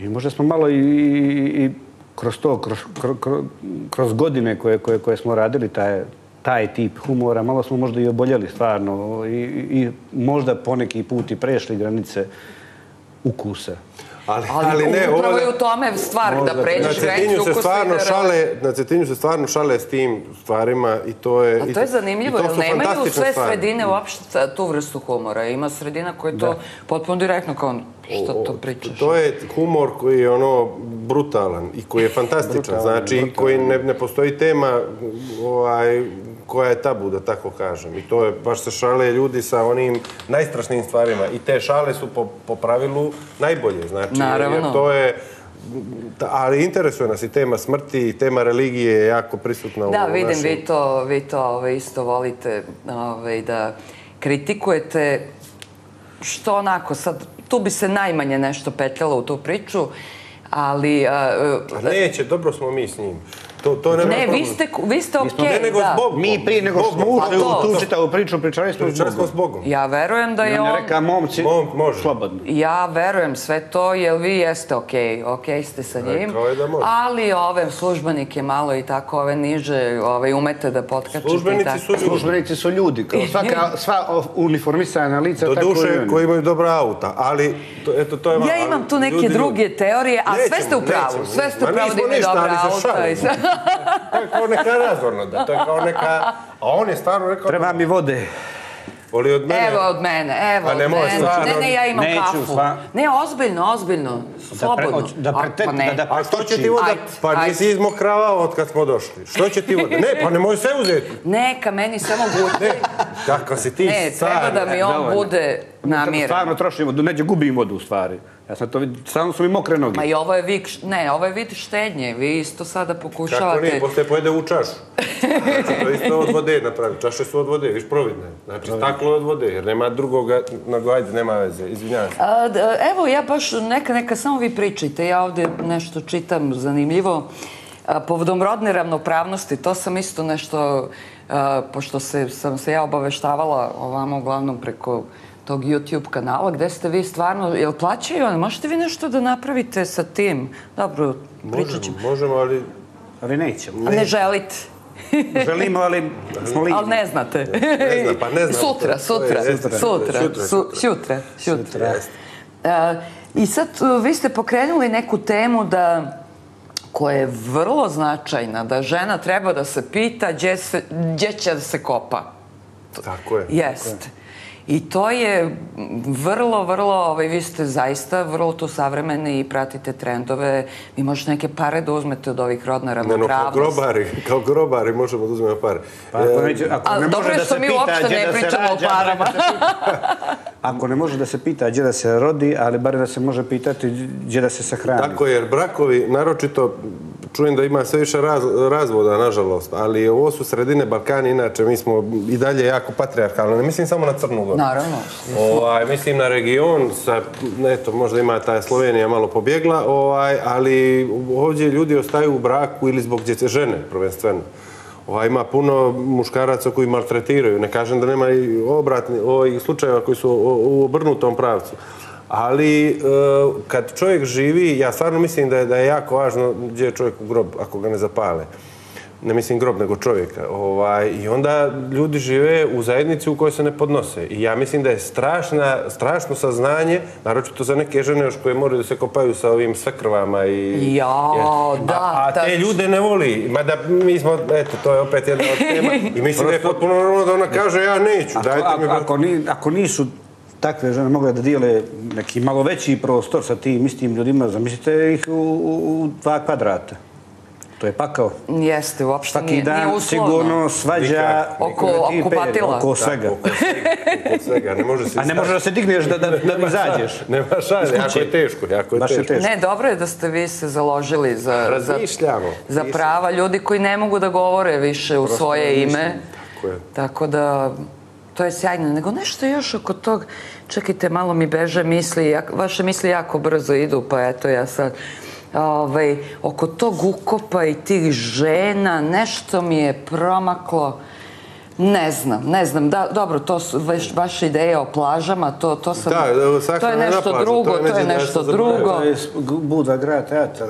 I možda smo malo i, i, i kroz to, kroz, kroz, kroz godine koje, koje, koje smo radili, taj, taj tip humora, malo smo možda i oboljeli stvarno i, i možda poneki put i prešli granice ukusa. Ali, Ali, ali ne, upravo ovo je u tome stvar Možda da pređeš Cetinju granicu se stvarno da- šale, na Cetinju se stvarno šale s tim stvarima i to je... A to je zanimljivo, jer nemaju sve stvari. sredine uopšte tu vrstu humora. Ima sredina koja je to potpuno direktno kao, šta to pričaš? To je humor koji je ono brutalan i koji je fantastičan. Brutalan, znači, brutalan. koji ne, ne postoji tema ovaj, koja je tabu, da tako kažem. I to je, baš se šale ljudi sa onim najstrašnijim stvarima. I te šale su po, po pravilu najbolje. Znači, Naravno. Jer to je... Ali interesuje nas i tema smrti, i tema religije je jako prisutna Da, u vidim, našem... vi to, vi to ove, isto volite ove, da kritikujete što onako, sad, tu bi se najmanje nešto petljalo u tu priču, ali... Uh, A neće, dobro smo mi s njim. To, to nema ne, vi ste, vi ste okej, Ne, nego da. zbog Mi prije nego što smo ušli u tu čitavu priču, pričali smo s Bogom. Bogom. Ja verujem da je on on... je rekao, momci, Mom, može. slobodno. Ja verujem sve to, jer vi jeste okej, okej ste sa njim, Rekao je da može. ali ove službenike malo i tako, ove niže, ove umete da potkačite i Službenici tako. su ljudi. Službenici su ljudi, kao svaka, sva uniformisana lica, Do tako i duše oni. koji imaju dobra auta, ali to, eto, to je malo. Ja imam tu neke druge teorije, a sve ste u pravu. Sve ste u Ma pravu da nismo imaju dobra auta. I šalimo. sve. To je kao neka razvorna, to je kao neka... A on je stvarno rekao... Treba mi vode. Voli od mene... Evo od mene, evo A od ne može mene. stvarno. Ne, ne, ja imam Neću, kafu. sva- Ne, ozbiljno, ozbiljno. Slobodno. da A, prete- pa ne. da- da- A što će ti voda? Ajde, Pa ajde. nisi izmokravao od kad smo došli. Što će ti voda? Ne, pa ne može sve uzeti. Neka, meni samo guti. Ne, Kako si ti Ne, treba da mi on dovoljno. bude namiran. Stvarno trošimo, neđe gubim vodu u stvari. Ja sam to vidio, stvarno su mi mokre noge. Ma i ovo je vik, ne, ovo je vid štednje. Vi isto sada Kako pokušavate... nije, posle pojede u čašu. Znači, to isto od vode napravi. Čaše su od vode, viš providne. Znači, staklo je od vode, jer nema drugoga, nego ajde, nema veze, izvinjavam se. A, d- evo, ja baš, neka, neka, samo vi pričajte, ja ovdje nešto čitam zanimljivo. A, povodom rodne ravnopravnosti, to sam isto nešto, a, pošto se, sam se ja obaveštavala ovamo uglavnom preko tog YouTube kanala, gde ste vi stvarno, jel plaćaju oni? Možete vi nešto da napravite sa tim? Dobro, pričat ćemo. Možemo, možemo, ali Ali nećemo. A ne želite? Želimo, ali smo li... Ali ne znate. Ne znam, pa ne znam. Sutra, je- sutra, jeste, sutra, sutra, su- sutra. sutra. Jeste. E, I sad e, vi ste pokrenuli neku temu da koja je vrlo značajna, da žena treba da se pita gdje, se, gdje će da se kopa. Tako je. Jest. I to je vrlo, vrlo, ovaj, vi ste zaista vrlo tu savremeni i pratite trendove. Vi možete neke pare da uzmete od ovih rodna Ne, no, kao ravnopravnosti. grobari, kao grobari možemo da uzmemo pare. Pa ako, neće, ako Ali ne dobro može je da što se mi pita uopšte ne da pričamo o rađa, parama. se pita- Ako ne može da se pita gdje da se rodi, ali bar da se može pitati gdje da se sahrani. Tako je, jer brakovi, naročito, čujem da ima sve više raz, razvoda, nažalost, ali ovo su sredine Balkani, inače mi smo i dalje jako patriarhalni, ne mislim samo na Crnu Goru. Naravno. Ovaj, mislim na region, sa, eto, možda ima ta Slovenija malo pobjegla, ovaj, ali ovdje ljudi ostaju u braku ili zbog djece žene, prvenstveno. Ovaj, ima puno muškaraca koji maltretiraju. Ne kažem da nema i obratni, ovih slučajeva koji su u obrnutom pravcu. Ali e, kad čovjek živi, ja stvarno mislim da je, da je jako važno gdje je čovjek u grob, ako ga ne zapale ne mislim grob, nego čovjeka. Ovaj, I onda ljudi žive u zajednici u kojoj se ne podnose. I ja mislim da je strašna, strašno saznanje, naročito za neke žene još koje moraju da se kopaju sa ovim svekrvama i... Jao, da, A, a te ljude ne voli. Mada mi smo, eto, to je opet jedna od tema. I mislim da je potpuno normalno da ona kaže ja neću, Ako, dajte mi... ako, ako, ni, ako nisu takve žene mogle da dijele neki malo veći prostor sa tim istim ljudima, zamislite ih u, u, dva kvadrata. To je pakao. Jeste, uopšte Svaki nije, dan nije uslovno. sigurno svađa. Oko- oko patila. Oko svega. Oko svega, oko svega, ne može se... A ne može da se digneš da, da, da mi izađeš. Nema šalje, jako je teško, jako je Baš teško. teško. Ne, dobro je da ste vi se založili za, za, Razmišljamo. za prava ljudi koji ne mogu da govore više u svoje ime. Tako je. Tako da, to je sjajno. Nego nešto još oko tog, čekajte, malo mi beže misli, jak, vaše misli jako brzo idu, pa eto ja sad, ovaj, oko tog ukopa i tih žena, nešto mi je promaklo. Ne znam, ne znam, da, dobro, to su već vaše ideje o plažama, to, to sam... Da, evo, sahrana to je nešto plažu, drugo, to je to je da nešto drugo. To je Buda grad teatar.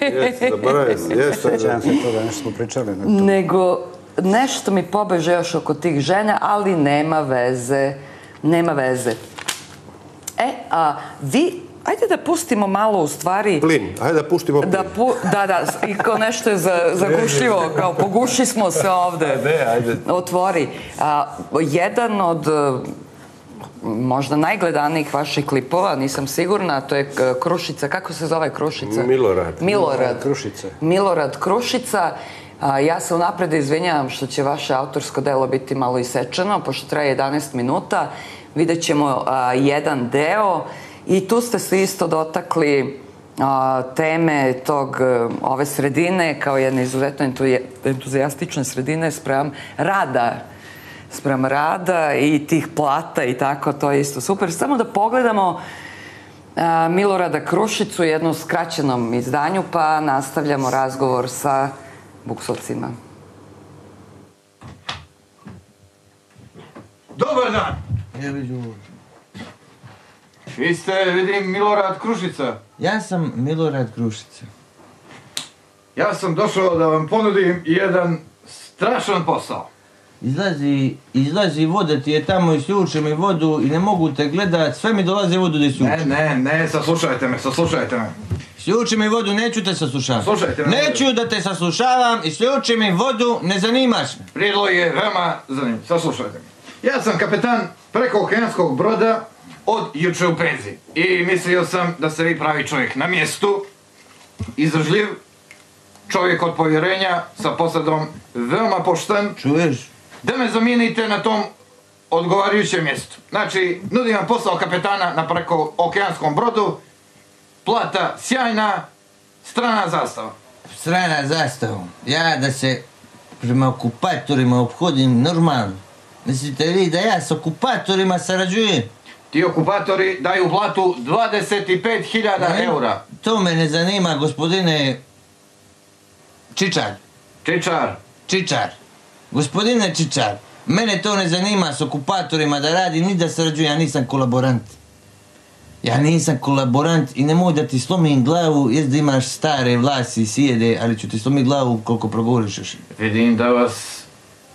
Jeste, zaboravio se, jeste. Sjećam se toga, nešto smo pričali. Na to. Nego, nešto mi pobeže još oko tih žena, ali nema veze. Nema veze. E, a vi, ajde da pustimo malo u stvari... Plin, ajde da puštimo plin. Da, pu, da, da, i kao nešto je za, zagušljivo, kao poguši smo se ovde. Ne, ajde. Otvori. A, jedan od e, možda najgledanijih vaših klipova, nisam sigurna, to je e, Krušica, kako se zove Krušica? Milorad. Milorad. Krušica. Milorad Krušica. A, ja se unapred izvinjavam što će vaše autorsko delo biti malo isečeno, pošto traje 11 minuta. Vidjet ćemo a, jedan deo i tu ste se isto dotakli a, teme tog, e, ove sredine kao jedne izuzetno entuzijastične sredine sprem rada sprem rada i tih plata i tako, to je isto super. Samo da pogledamo a, Milorada Krušicu u jednom skraćenom izdanju, pa nastavljamo razgovor sa buksovcima. Dobar dan! Vi ste, vidim, Milorad Krušica. Ja sam Milorad Krušica. Ja sam došao da vam ponudim jedan strašan posao. Izlazi, izlazi voda ti je tamo i sljuče mi vodu i ne mogu te gledat, sve mi dolaze vodu da Ne, sljuče. ne, ne, saslušajte me, saslušajte me. Sljuči mi vodu, neću te saslušavam. Slušajte me. Neću da te saslušavam i sljuči mi vodu, ne zanimaš me. Prijedlog je veoma zanimljiv, saslušajte me. Ja sam kapetan prekookeanskog broda od juče u penziji. I mislio sam da ste vi pravi čovjek na mjestu, izdržljiv, čovjek od povjerenja, sa posadom veoma pošten, Čuješ? da me zamijenite na tom odgovarajućem mjestu. Znači, nudim vam posao kapetana na preko okeanskom brodu, plata sjajna, strana zastava. Strana zastava. Ja da se prema okupatorima obhodim normalno. Mislite vi da ja s okupatorima sarađujem? Ti okupatori daju platu 25.000 eura. To me ne zanima, gospodine Čičar. Čičar, Čičar. Gospodine Čičar, mene to ne zanima s okupatorima da radim, ni da sarađujem, ja nisam kolaborant. Ja nisam kolaborant i nemoj da ti slomim glavu, jest da imaš stare vlasi i sjede, ali ću ti slomiti glavu koliko progovoriš još. vidim da vas...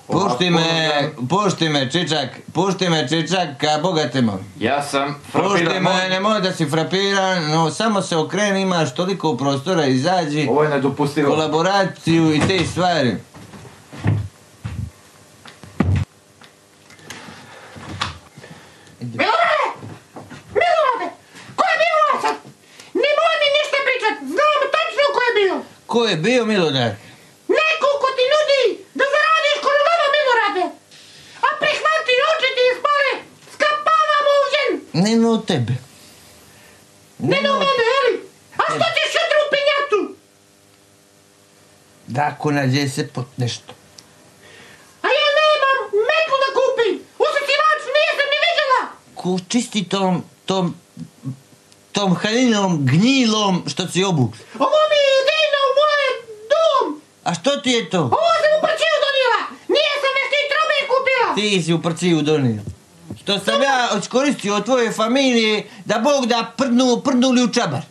Pušti me, ovako- pušti me, Čičak, pušti me, Čičak, ka bogate moj. Ja sam Pušti frapiran. me, nemoj da si frapiran, no samo se okreni, imaš toliko prostora, izađi, Ovo je nedopustivo. kolaboraciju i te stvari. Milorade! Milorade! Ko je bio ovo sad? Nemoj mi ništa pričat, znam tačno ko je bio. Ko je bio Milodar? Neko ko ti nudi da zaradiš koronama, Milorade. A prihvati oči ti ispale, skapavamo u jen. Ne no tebe. Ne na mene, eli? A što ćeš jutro u pinjatu? Da ako nađe se pot nešto. A ja nemam metlu da kupim. Usisivač nisam ni vidjela. Ko čisti tom, tom, tom haljinom gnjilom što si obuk. Ovo mi je idejna u moje dom. A što ti je to? Ovo sam u prčiju donijela. Nije sam nešto i trobe kupila. Ti si u prciju donio. Što sam ja iskoristio od tvoje familije da Bog da prdnu, prdnuli u čabar.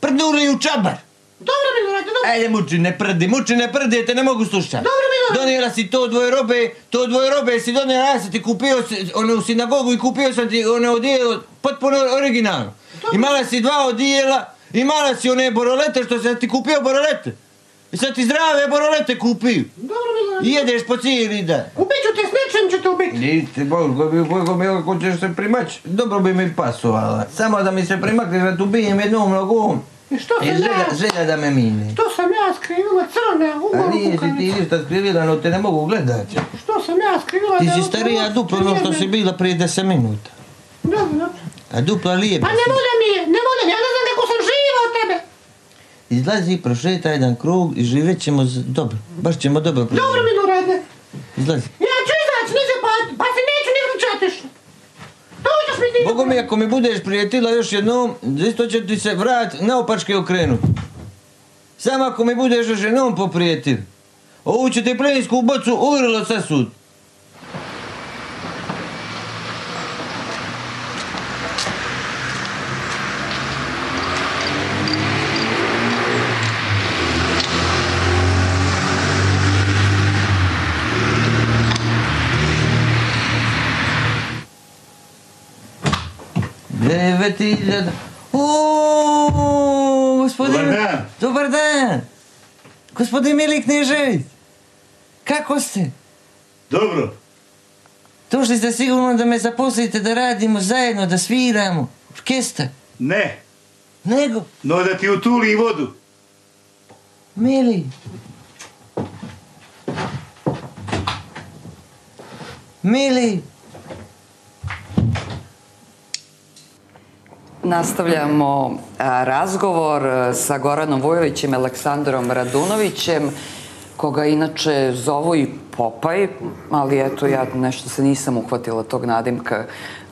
Prdnuli u čabar. Dobro, Milorade, dobro. Ajde muči, ne prdi, muči, ne prdi, te ne mogu slušati. Dobro, Milorade. Donijela si to dvoje robe, to dvoje robe si donijela, ja sam ti kupio one u sinagogu i kupio sam ti one odijelo potpuno originalno. Imala si dva odijela, imala si one borolete što sam ti kupio borolete. I sad ti zdrave borolete kupio. Dobro, Milorade. I jedeš po cijeli dan. Ubit ću te s nečem ću te ubiti. Niti, Bogo bi, Bogo bi, ako ćeš se primać, dobro bi mi pasovala. Samo da mi se primakne da tu bijem jednom nogom. I što I sam želja, ja, želja da me mine. što sam ja skrivila crne A ugoru nije si ti ništa skrivila, no te ne mogu gledati. Što sam ja skrivila Ti da si u starija duplo ono što si bila prije 10 minuta. Dobro, dobro. A dupla lijepa Pa ne mi je, ne volja, ja ne znam izlazi, prošeta jedan krug i živjet ćemo dobro. Baš ćemo dobro prošeta. Dobro mi rade. Izlazi. Ja ću izaći, ne pa, pa se neću ni vrčati što. ćeš mi ti... Bogu mi, ako mi budeš prijetila još jednom, isto će ti se vrat na opačke okrenu. Samo ako mi budeš još jednom poprijetil. Ovo ću ti plinsku bocu uvrlo sasud. sud. devet iljada... Uuuu, gospodin... Dobar dan! Dobar dan! Gospodin Mili Knežević, kako ste? Dobro. Došli ste sigurno da me zaposlite da radimo zajedno, da sviramo, orkestar? Ne. Nego? No da ti utuli i vodu. Mili. Mili. Mili. Nastavljamo razgovor sa Goranom Vujovićem i Aleksandrom Radunovićem, koga inače zovu i Popaj, ali eto, ja nešto se nisam uhvatila tog nadimka.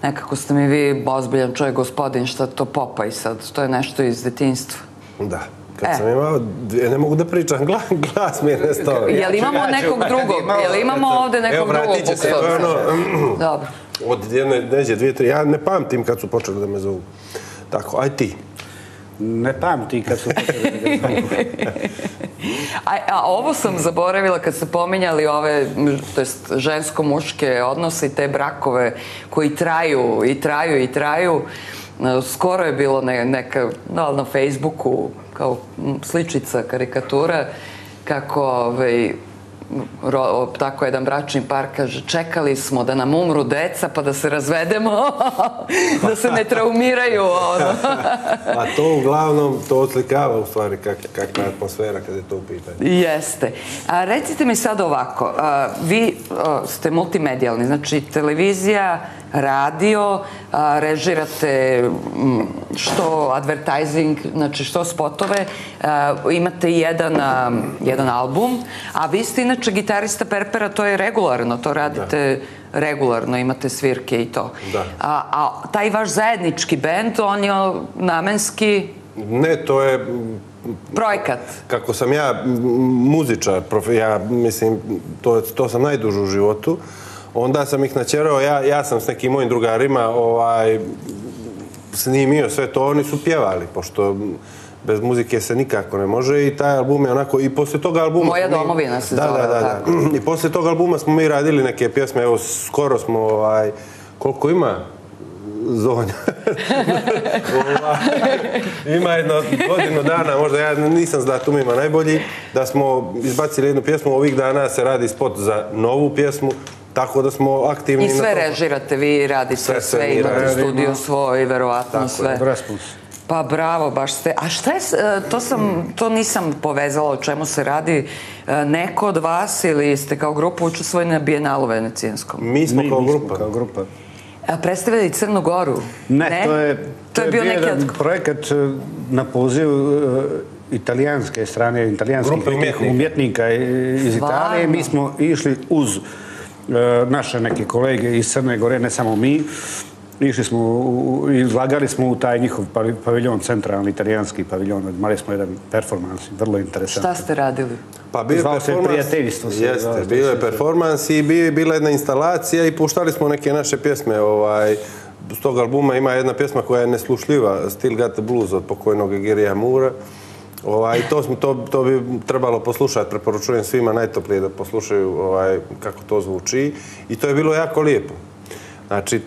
Nekako ste mi vi ozbiljan čovjek, gospodin, šta to Popaj sad? To je nešto iz detinstva. Da. Kad E. sam imao, ne mogu da pričam, glas, glas mi je nestao. Jel imamo nekog drugog? Jel imamo ovde nekog Evo, drugog vratit će se, to je ono, Dobro. Od jedne, neđe, dvije, tri, ja ne pamtim kad su počeli da me zovu. Tako, aj ti. Ne pamti kad su počeli da ga zovu. A, a ovo sam zaboravila kad ste pominjali ove, to jest žensko-muške odnose i te brakove koji traju i traju i traju. E, Skoro je bilo ne, neka, da li na Facebooku, kao sličica, karikatura, kako ovaj, ro, tako jedan bračni par kaže čekali smo da nam umru deca pa da se razvedemo, da se ne traumiraju. Ono. A to uglavnom, to oslikava u stvari kak, kakva je atmosfera kada je to u pitanju. Jeste. A recite mi sad ovako, a, vi a, ste multimedijalni, znači televizija, radio, a, režirate što advertising, znači što spotove, a, imate jedan, a, jedan album, a vi ste inače gitarista Perpera, to je regularno, to radite regularno, imate svirke i to. Da. A, a taj vaš zajednički bend, on je namenski Ne, to je projekat. kako sam ja muzičar, profe- ja mislim, to, to sam najduže u životu, onda sam ih načerao, ja, ja sam s nekim mojim drugarima ovaj, snimio sve to, oni su pjevali, pošto bez muzike se nikako ne može i taj album je onako, i poslije tog albuma... Moja domovina se da, zove, Da, da, da. tako. I poslije tog albuma smo mi radili neke pjesme, evo, skoro smo, ovaj, koliko ima? Zonja. Ovaj, ima jedno godinu dana, možda ja nisam s datumima najbolji, da smo izbacili jednu pjesmu, ovih dana se radi spot za novu pjesmu, tako da smo aktivni I sve režirate, vi radite sve, Sve, sve imate radimo. studio svoj, verovatno sve. Raspus. Pa bravo, baš ste. A šta je, e, to sam, to nisam povezala o čemu se radi. E, Neko od vas ili ste kao grupa učestvovali na Bijenalu Venecijanskom? Mi smo Mi kao nismo grupa. Kao grupa. A predstavljali Crnu Goru? Ne, to je, To je bio neki jedan od... projekat e, na poziv e, italijanske strane, italijanskih umjetnika. umjetnika iz Italije. Mi smo išli uz e, naše neke kolege iz Crne Gore, ne samo mi, Išli smo izlagali smo u taj njihov pavi- paviljon, centralni italijanski paviljon. Imali smo jedan performans, vrlo interesantan. Šta ste radili? Pa bio je Zvao se performans- Prijateljstvo se zvao, Jeste, to bio je se- performans i bio je bila jedna instalacija i puštali smo neke naše pjesme. Ovaj, s tog albuma ima jedna pjesma koja je neslušljiva, Still Got the Blues od pokojnog Gerija Mura. Ovaj, to, smo, to, to bi trebalo poslušati, preporučujem svima najtoplije da poslušaju ovaj, kako to zvuči. I to je bilo jako lijepo. Znači,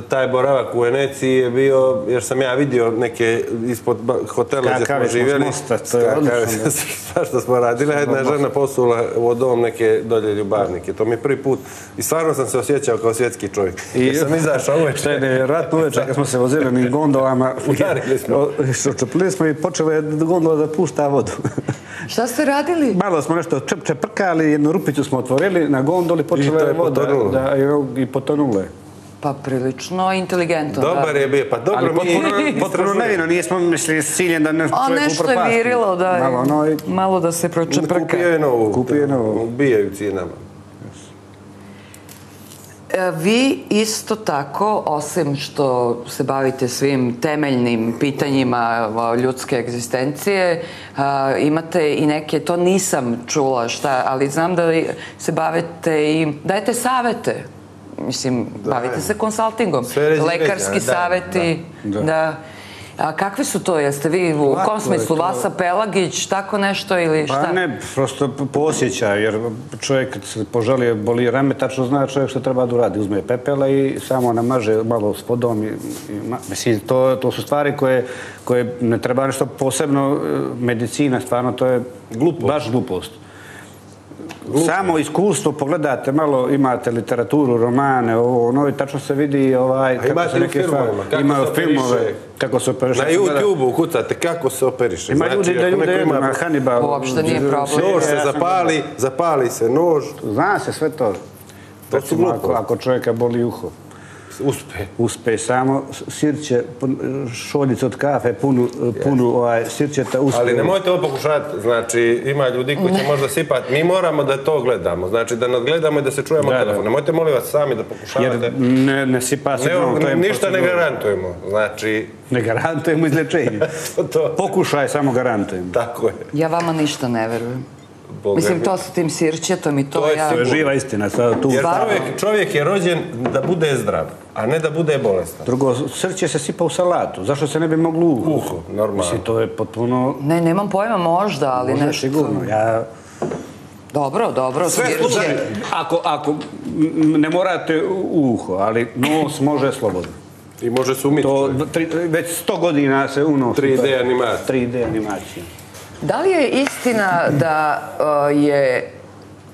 taj boravak u Veneciji je bio, jer sam ja vidio neke ispod hotela gdje smo Skakali smo s živjeli. mosta, to je odlično, da. Sva što smo radili, jedna žena posula u dom neke dolje ljubarnike. To mi je prvi put. I stvarno sam se osjećao kao svjetski čovjek. I jer sam izašao Što uveče. je nevjerojatno uveče kad smo se vozili onim gondolama. Udarili smo. Šočepili smo i počela je gondola da pušta vodu. Šta ste radili? Malo smo nešto čep čeprkali, jednu rupicu smo otvorili na gondoli, počela je voda. Da, i potonule. Je. Pa prilično inteligentno. Dobar da. je bio, pa dobro Ali mi potpuno, potpuno nevino, nismo mislili s ciljem da A čovjek nešto je upropasti. virilo, da. Malo, ono, i malo da se pročeprka. Kupio je novu. Kupio je novu. Ubijaju cijenama. E, Vi isto tako, osim što se bavite svim temeljnim pitanjima o, ljudske egzistencije, a, imate i neke, to nisam čula šta, ali znam da se bavite i dajete savete. Mislim, bavite se konsultingom. Lekarski da, saveti, da. da. A kakvi su to? Jeste vi u Lako kom smislu? to. Vasa Pelagić, tako nešto ili šta? Pa ne, prosto posjećaj, jer čovjek kad se požali boli rame, tačno zna čovjek što treba da uradi. Uzme pepela i samo namaže malo s vodom. I, i, mislim, to, to su stvari koje, koje ne treba nešto posebno e, medicina, stvarno to je Glupost. baš glupost. Samo iskustvo, pogledate malo, imate literaturu, romane, ovo, ono, i tačno se vidi ovaj, kako imate se u neke stvari. filmovima, kako Ima se filmove, operiše. kako se operiše. Na YouTube-u ukucate kako se operiše. Ima ljudi da ljude jedu ima- na Hannibal. Uopšte nije problem. Nož se zapali, zapali se nož, Zna se sve to. To su Recimo, ako, ako čovjeka boli uho, uspe. uspe samo sirće, pun- šoljicu od kafe, punu, punu ovaj, sirćeta uspe. Ali nemojte ovo pokušati, znači ima ljudi koji će možda sipati, mi moramo da to gledamo, znači da nadgledamo i da se čujemo Da, da. telefon. Nemojte molim vas sami da pokušavate. Jer ne, ne sipa se Ne, dnom, to je ništa ne procedura. garantujemo, znači Ne garantujemo izlečenje. to, to, Pokušaj samo garantujemo. tako je. Ja vama ništa ne verujem. Boga Mislim, mi. to sa tim sirćetom i to, To je ja... To je živa istina. Sad tu. Jer čovjek, čovjek je rođen da bude zdrav, a ne da bude bolestan. Drugo, srće se sipa u salatu. Zašto se ne bi moglo uho? Uho, normalno. Mislim, to je potpuno... Ne, nemam pojma, možda, ali Možda nešto... sigurno. Ja, Dobro, dobro. Sve slušaj. ako, ako ne morate u uho, ali nos može slobodno. I može se umiti. To tri, već sto godina se unosi. 3D animacija. 3D animacija. Da li je istina da uh, je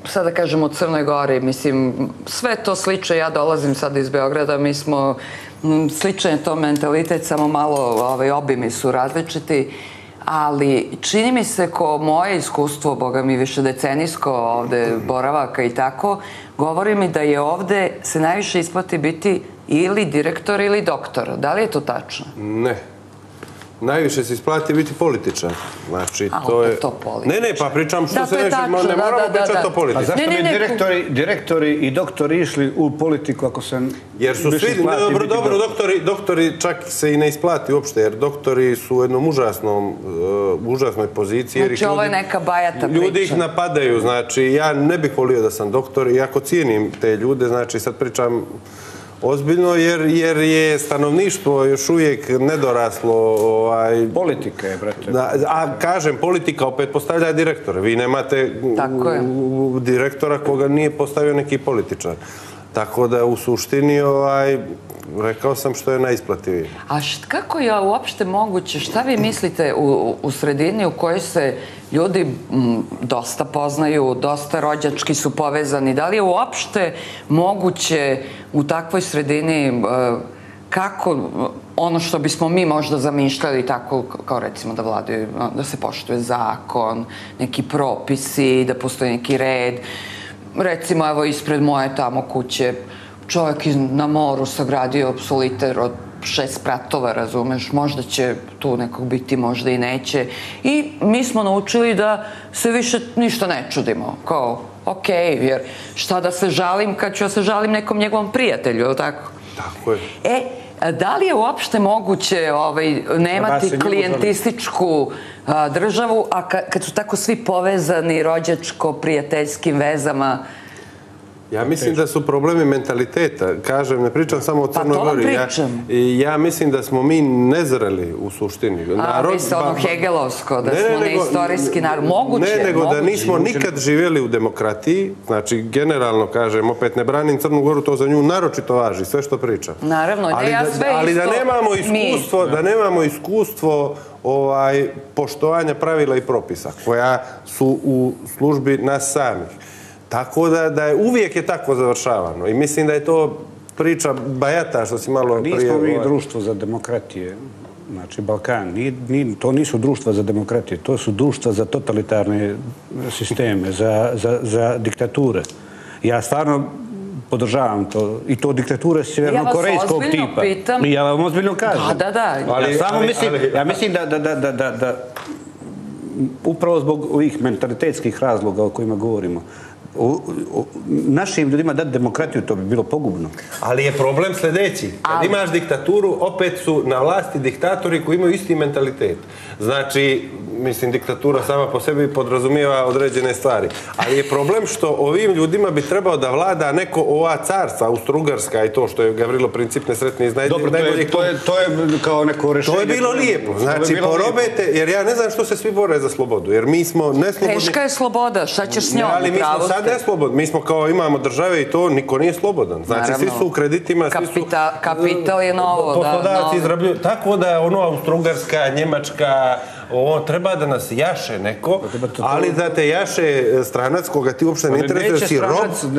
sad da kažem u Crnoj Gori, mislim, sve to sliče, ja dolazim sad iz Beograda, mi smo, m, sličan je to mentalitet, samo malo ovaj, obimi su različiti, ali čini mi se ko moje iskustvo, boga mi više decenijsko ovde boravaka i tako, govori mi da je ovde se najviše isplati biti ili direktor ili doktor. Da li je to tačno? Ne. Najviše se isplati biti političar. Znači, A, to je... to. Ne, ne, pa pričam što Da, se to ma ne da, moramo da, da, pričati da. o A politici. zašto Ne, ne, bi ne, direktori, direktori i doktori išli u politiku ako se Jer su svi, ne, dobro, dobro, doktor? doktori, doktori čak se i ne isplati uopšte, jer doktori su u jednom užasnom, uh, užasnoj poziciji. Znači, ovo je ljudi- neka bajata Ljudi priča. ih napadaju, znači ja ne bih volio da sam doktor, iako cijenim te ljude, znači sad pričam ozbiljno, jer, jer je stanovništvo još uvijek nedoraslo ovaj, Politika je, brate. Da, a kažem, politika opet postavlja direktore. Vi nemate Tako je. direktora koga nije postavio neki političar. Tako da u suštini ovaj, rekao sam što je najisplativije. A št, kako je uopšte moguće, šta vi mislite u, u- sredini u kojoj se ljudi m, dosta poznaju, dosta rođački su povezani, da li je uopšte moguće u takvoj sredini e, kako ono što bismo mi možda zamišljali tako kao recimo da vladaju, da se poštuje zakon, neki propisi, da postoji neki red. Recimo, evo, ispred moje tamo kuće čovjek iz, na moru sagradio soliter od šest spratova, razumeš, možda će tu nekog biti, možda i neće. I mi smo naučili da se više ništa ne čudimo. Kao, okej, jer šta da se žalim kad ću da se žalim nekom njegovom prijatelju, je li tako? Tako je. E, da li je uopšte moguće ovaj, nemati klijentističku a, državu, a ka, kad su tako svi povezani rođačko-prijateljskim vezama, Ja mislim da su problemi mentaliteta. Kažem, ne pričam samo o Pa Crnoj to vam Gori. Ja, pričam. ja mislim da smo mi nezreli u suštini. A, vi ste ono Hegelovsko, da smo neistorijski narod. Moguće, Ne, nego da nismo nikad živjeli u demokratiji. Znači, generalno kažem, opet ne branim Crnu Goru, to za nju naročito važi, sve što pričam. Naravno, ne, ali ja da, sve ali da isto mi. iskustvo, da nemamo iskustvo ovaj poštovanja pravila i propisa koja su u službi nas samih. Tako da, da je uvijek je tako završavano i mislim da je to priča bajata što si malo prije... Nismo mi ovaj, društvo za demokratije. Znači, Balkan, ni, ni, to nisu društva za demokratije, to su društva za totalitarne sisteme, za, za, za diktature. Ja stvarno podržavam to. I to diktature sjevernokorejskog ozbiljno tipa. pitam. I ja vam ozbiljno kažem. Da, da, da. Ali, ja, samo ali- mislim, ali- ja mislim da, da, da, da, da, da upravo zbog ovih mentalitetskih razloga o kojima govorimo, u, u, našim ljudima dati demokratiju, to bi bilo pogubno. Ali je problem sljedeći. Kad Ali- imaš diktaturu, opet su na vlasti diktatori koji imaju isti mentalitet. Znači, mislim, diktatura sama po sebi podrazumijeva određene stvari. Ali je problem što ovim ljudima bi trebao da vlada neko ova carca, Austro-Ugarska i to što je Gavrilo Princip nesretni iz naj- Dobro, to je, to, je, to je kao neko rešenje. To je bilo lijepo. Znači, bilo lijepo. porobete, jer ja ne znam što se svi bore za slobodu. Jer mi smo neslobodni... Teška je sloboda, šta ćeš s Ne, njom? ali mi smo sad neslobodni. Mi smo kao imamo države i to niko nije slobodan. Znači, Naravno. svi su u kreditima, svi su... Kapita- kapital je novo, da, Poslodavci novo. izrabljuju. Tako da, ono, Austro-Ugarska, Njemačka, ovo, treba da nas jaše neko, ali da te jaše stranac koga ti uopšte ne interesuje, da si rob.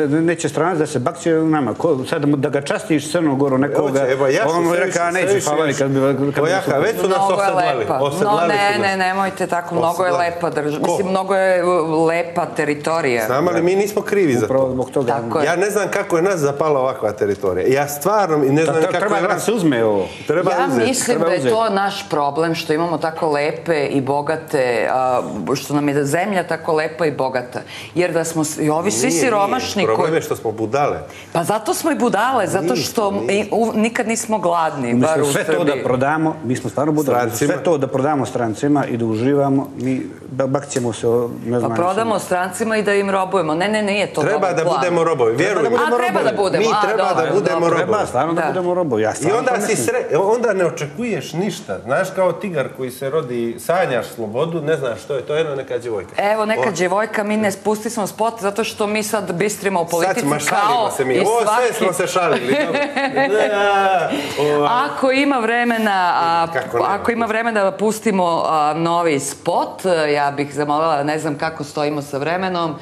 ne- neće stranac da se bakće u nama. Ko, sad da ga častiš Crnogoru nekoga, Hoće, evo, jašu, on mu sve je više, rekao, neće, hvala mi kad bi... Kad bi O, jaka, već su nas osedlali. No, ne, ne, nemojte tako. Mnogo je lepa država. Mislim, mnogo je lepa teritorija. Znam, ali mi nismo krivi za to. zbog toga. Ja ne znam kako je nas zapala ovakva teritorija. Ja stvarno i ne znam kako Treba je da nam vas. se uzme ovo. Treba ja mislim treba da je to naš problem, što imamo tako lepe i bogate, a, što nam je da zemlja tako lepa i bogata. Jer da smo s- i ovi svi Nije, siromašni nije. Problem koji... je što smo budale. Pa zato smo i budale, zato što i- u- nikad nismo gladni, bar Umjesto u sve to da prodamo, mi smo stvarno budali. Strancima. Sve to da prodamo strancima i da uživamo, mi ba- bakćemo se, o, ne Pa znam. prodamo strancima i da im robujemo. Ne, ne, nije to Treba da plan. budemo robovi, vjeruj mi. A, treba da budemo. Mi a, treba da budemo dobro. robovi. Treba stvarno da, Da. budemo robovi. Ja I onda si sre... onda ne očekuješ ništa. Znaš kao tigar koji se rodi, sanjaš slobodu, ne znaš što je, to je jedna neka djevojka. Evo, neka O, djevojka, mi ne spusti smo spot zato što mi sad bistrimo u Sad politici smo, ma šalimo kao se mi. i O, sve svaki. smo se šalili. Da. Ako ima vremena, a, ako ima vremena da pustimo a, novi spot, ja bih zamolila, ne znam kako stojimo sa vremenom,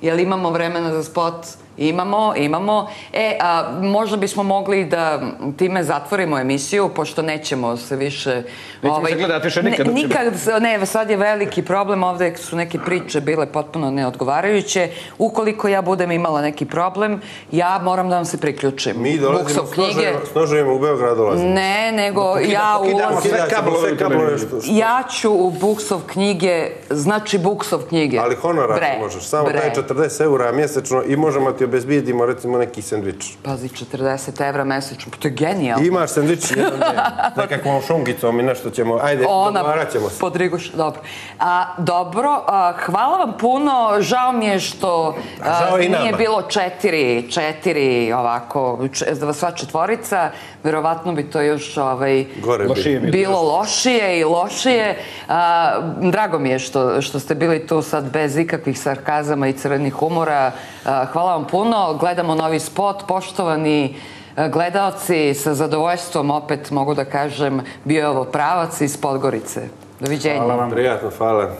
Jel imamo vremena za spot? Imamo, imamo. E, a, možda bismo mogli da time zatvorimo emisiju, pošto nećemo se više... Nećemo se gledati više nikad. Ne, nikad, ne, sad je veliki problem, ovde su neke priče bile potpuno neodgovarajuće. Ukoliko ja budem imala neki problem, ja moram da vam se priključim. Mi dolazimo Buksov s noževima, s noževima u Beograd dolazimo. Ne, nego ja ulazim... sve Sve kablove kablove, sve u kablove televiziji. što, što... Ja ću u Buksov knjige, znači Buksov knjige. Ali honorar možeš, samo bre. taj 40 eura mjesečno i možemo ti obezbijedimo recimo neki sendvič. Pazi, 40 evra mesečno, pa to je genijalno. Imaš sendvič jedan dan, nekakvom šungicom i nešto ćemo, ajde, dogovarat ćemo se. pod Rigoš, dobro. A, dobro, a, hvala vam puno, žao mi je što a, nije nama. bilo četiri, četiri ovako, č, sva četvorica, verovatno bi to još ovaj, Gore bi. Bilo lošije i lošije. A, drago mi je što, što ste bili tu sad bez ikakvih sarkazama i crvenih humora. A, hvala vam puno. Gledamo novi spot. Poštovani a, gledaoci, sa zadovoljstvom opet mogu da kažem, bio je ovo pravac iz Podgorice. Doviđenja. Hvala vam. Prijatno, hvala.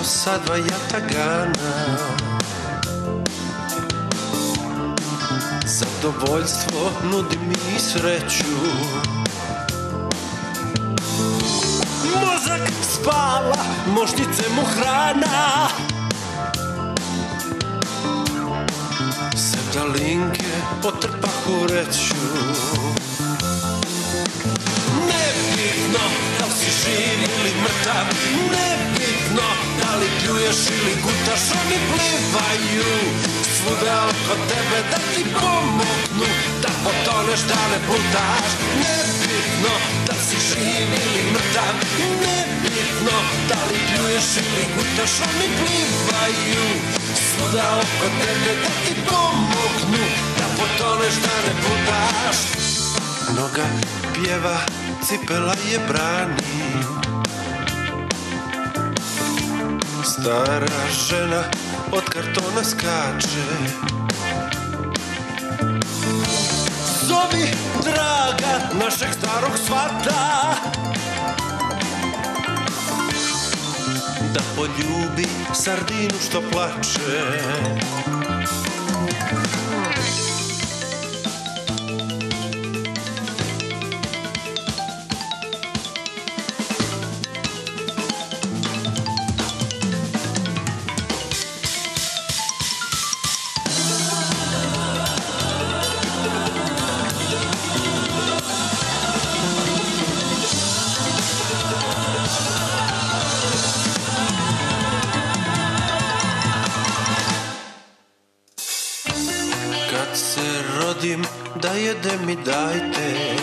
Tijelo sa dva jatagana. Zadovoljstvo nudi mi sreću. Mozak spava, možnice mu hrana. Sevdalinke potrpahu reću. Nebitno da li si živ ili mrtav Nebitno pljuješ ili gutaš Oni plivaju svuda oko tebe Da ti pomognu da potoneš da ne plutaš Nebitno da si živ ili mrtav Nebitno da li pljuješ ili gutaš Oni plivaju. Svuda oko tebe Da ti pomognu da potoneš da ne plutaš Noga pjeva, cipela je brani. Stara žena od kartona skače. Zovi draga našeg starog svata. Da poljubi sardinu što plače. Da jede mi dajte.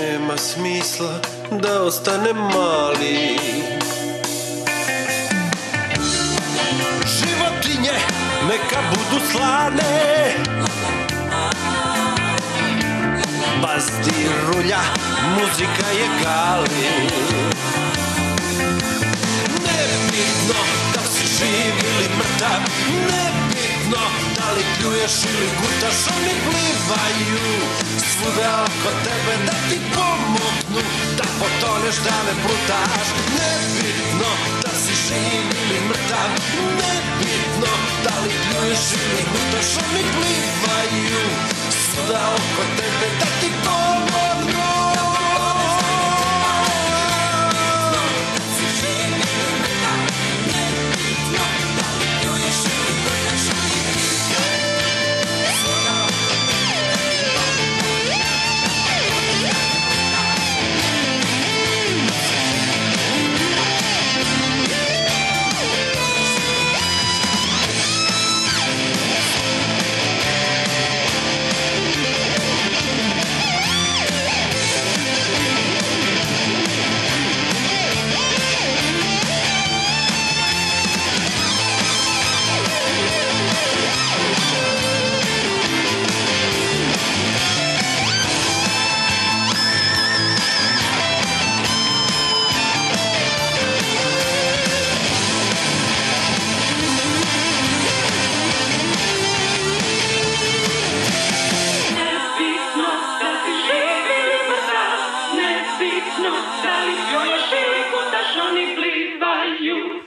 Nema smisla da ostanem mali. Životinje neka budu slane. Bazdi rulja, muzika je gali. Nebitno da si živ ili mrtav Nebitno da li pljuješ ili gutaš Oni plivaju svuda oko tebe Da ti pomognu da potoneš da ne plutaš. Nebitno da si živ ili mrtav Nebitno da li pljuješ ili gutaš Oni plivaju svuda oko tebe Da ti pomognu plivaju.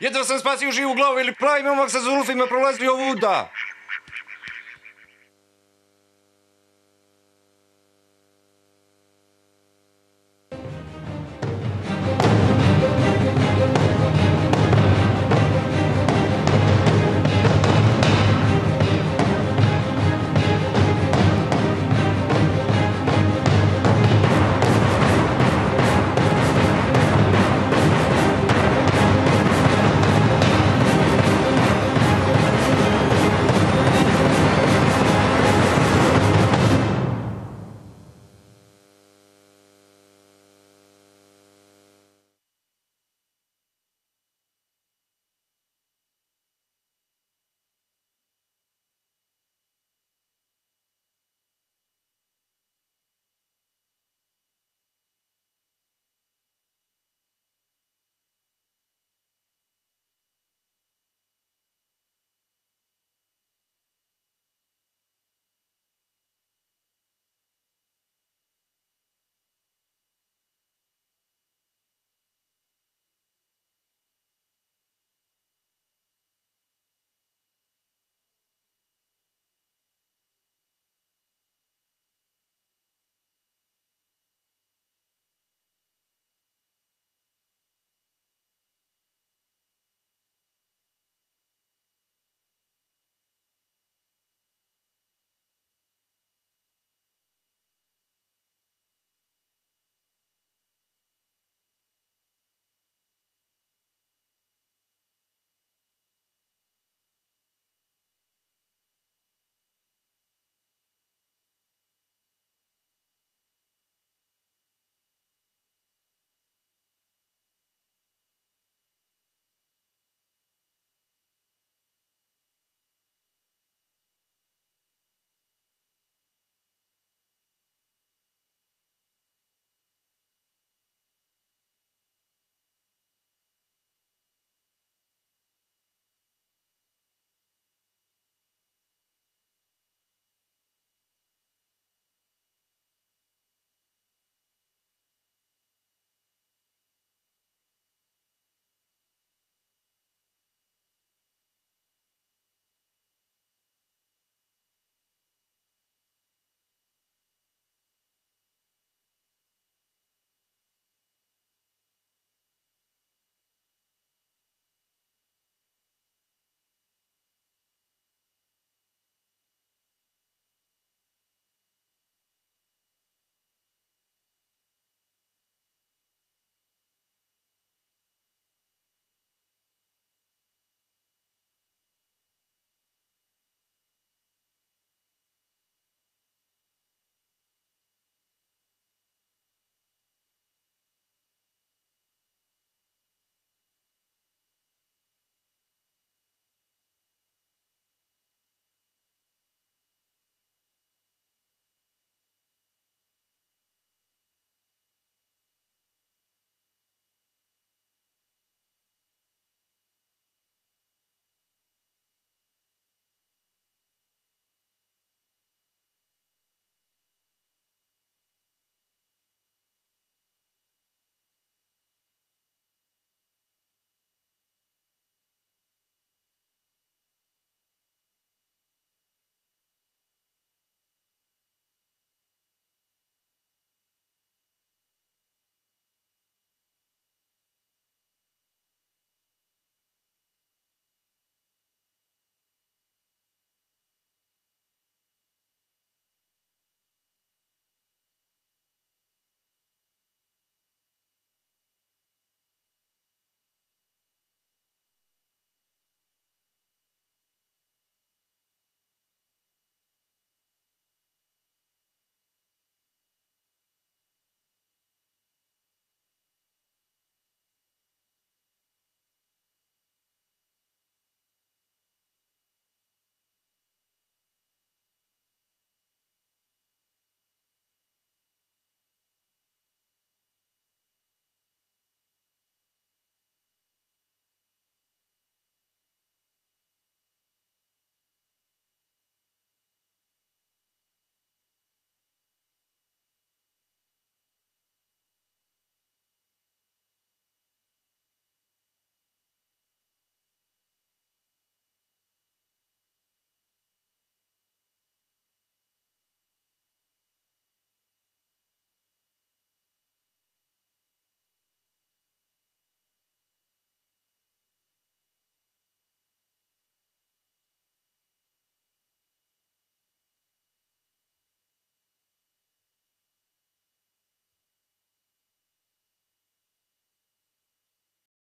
Jedva sam spasio živu glavu ili pravi momak sa zulufima prolazio ovuda.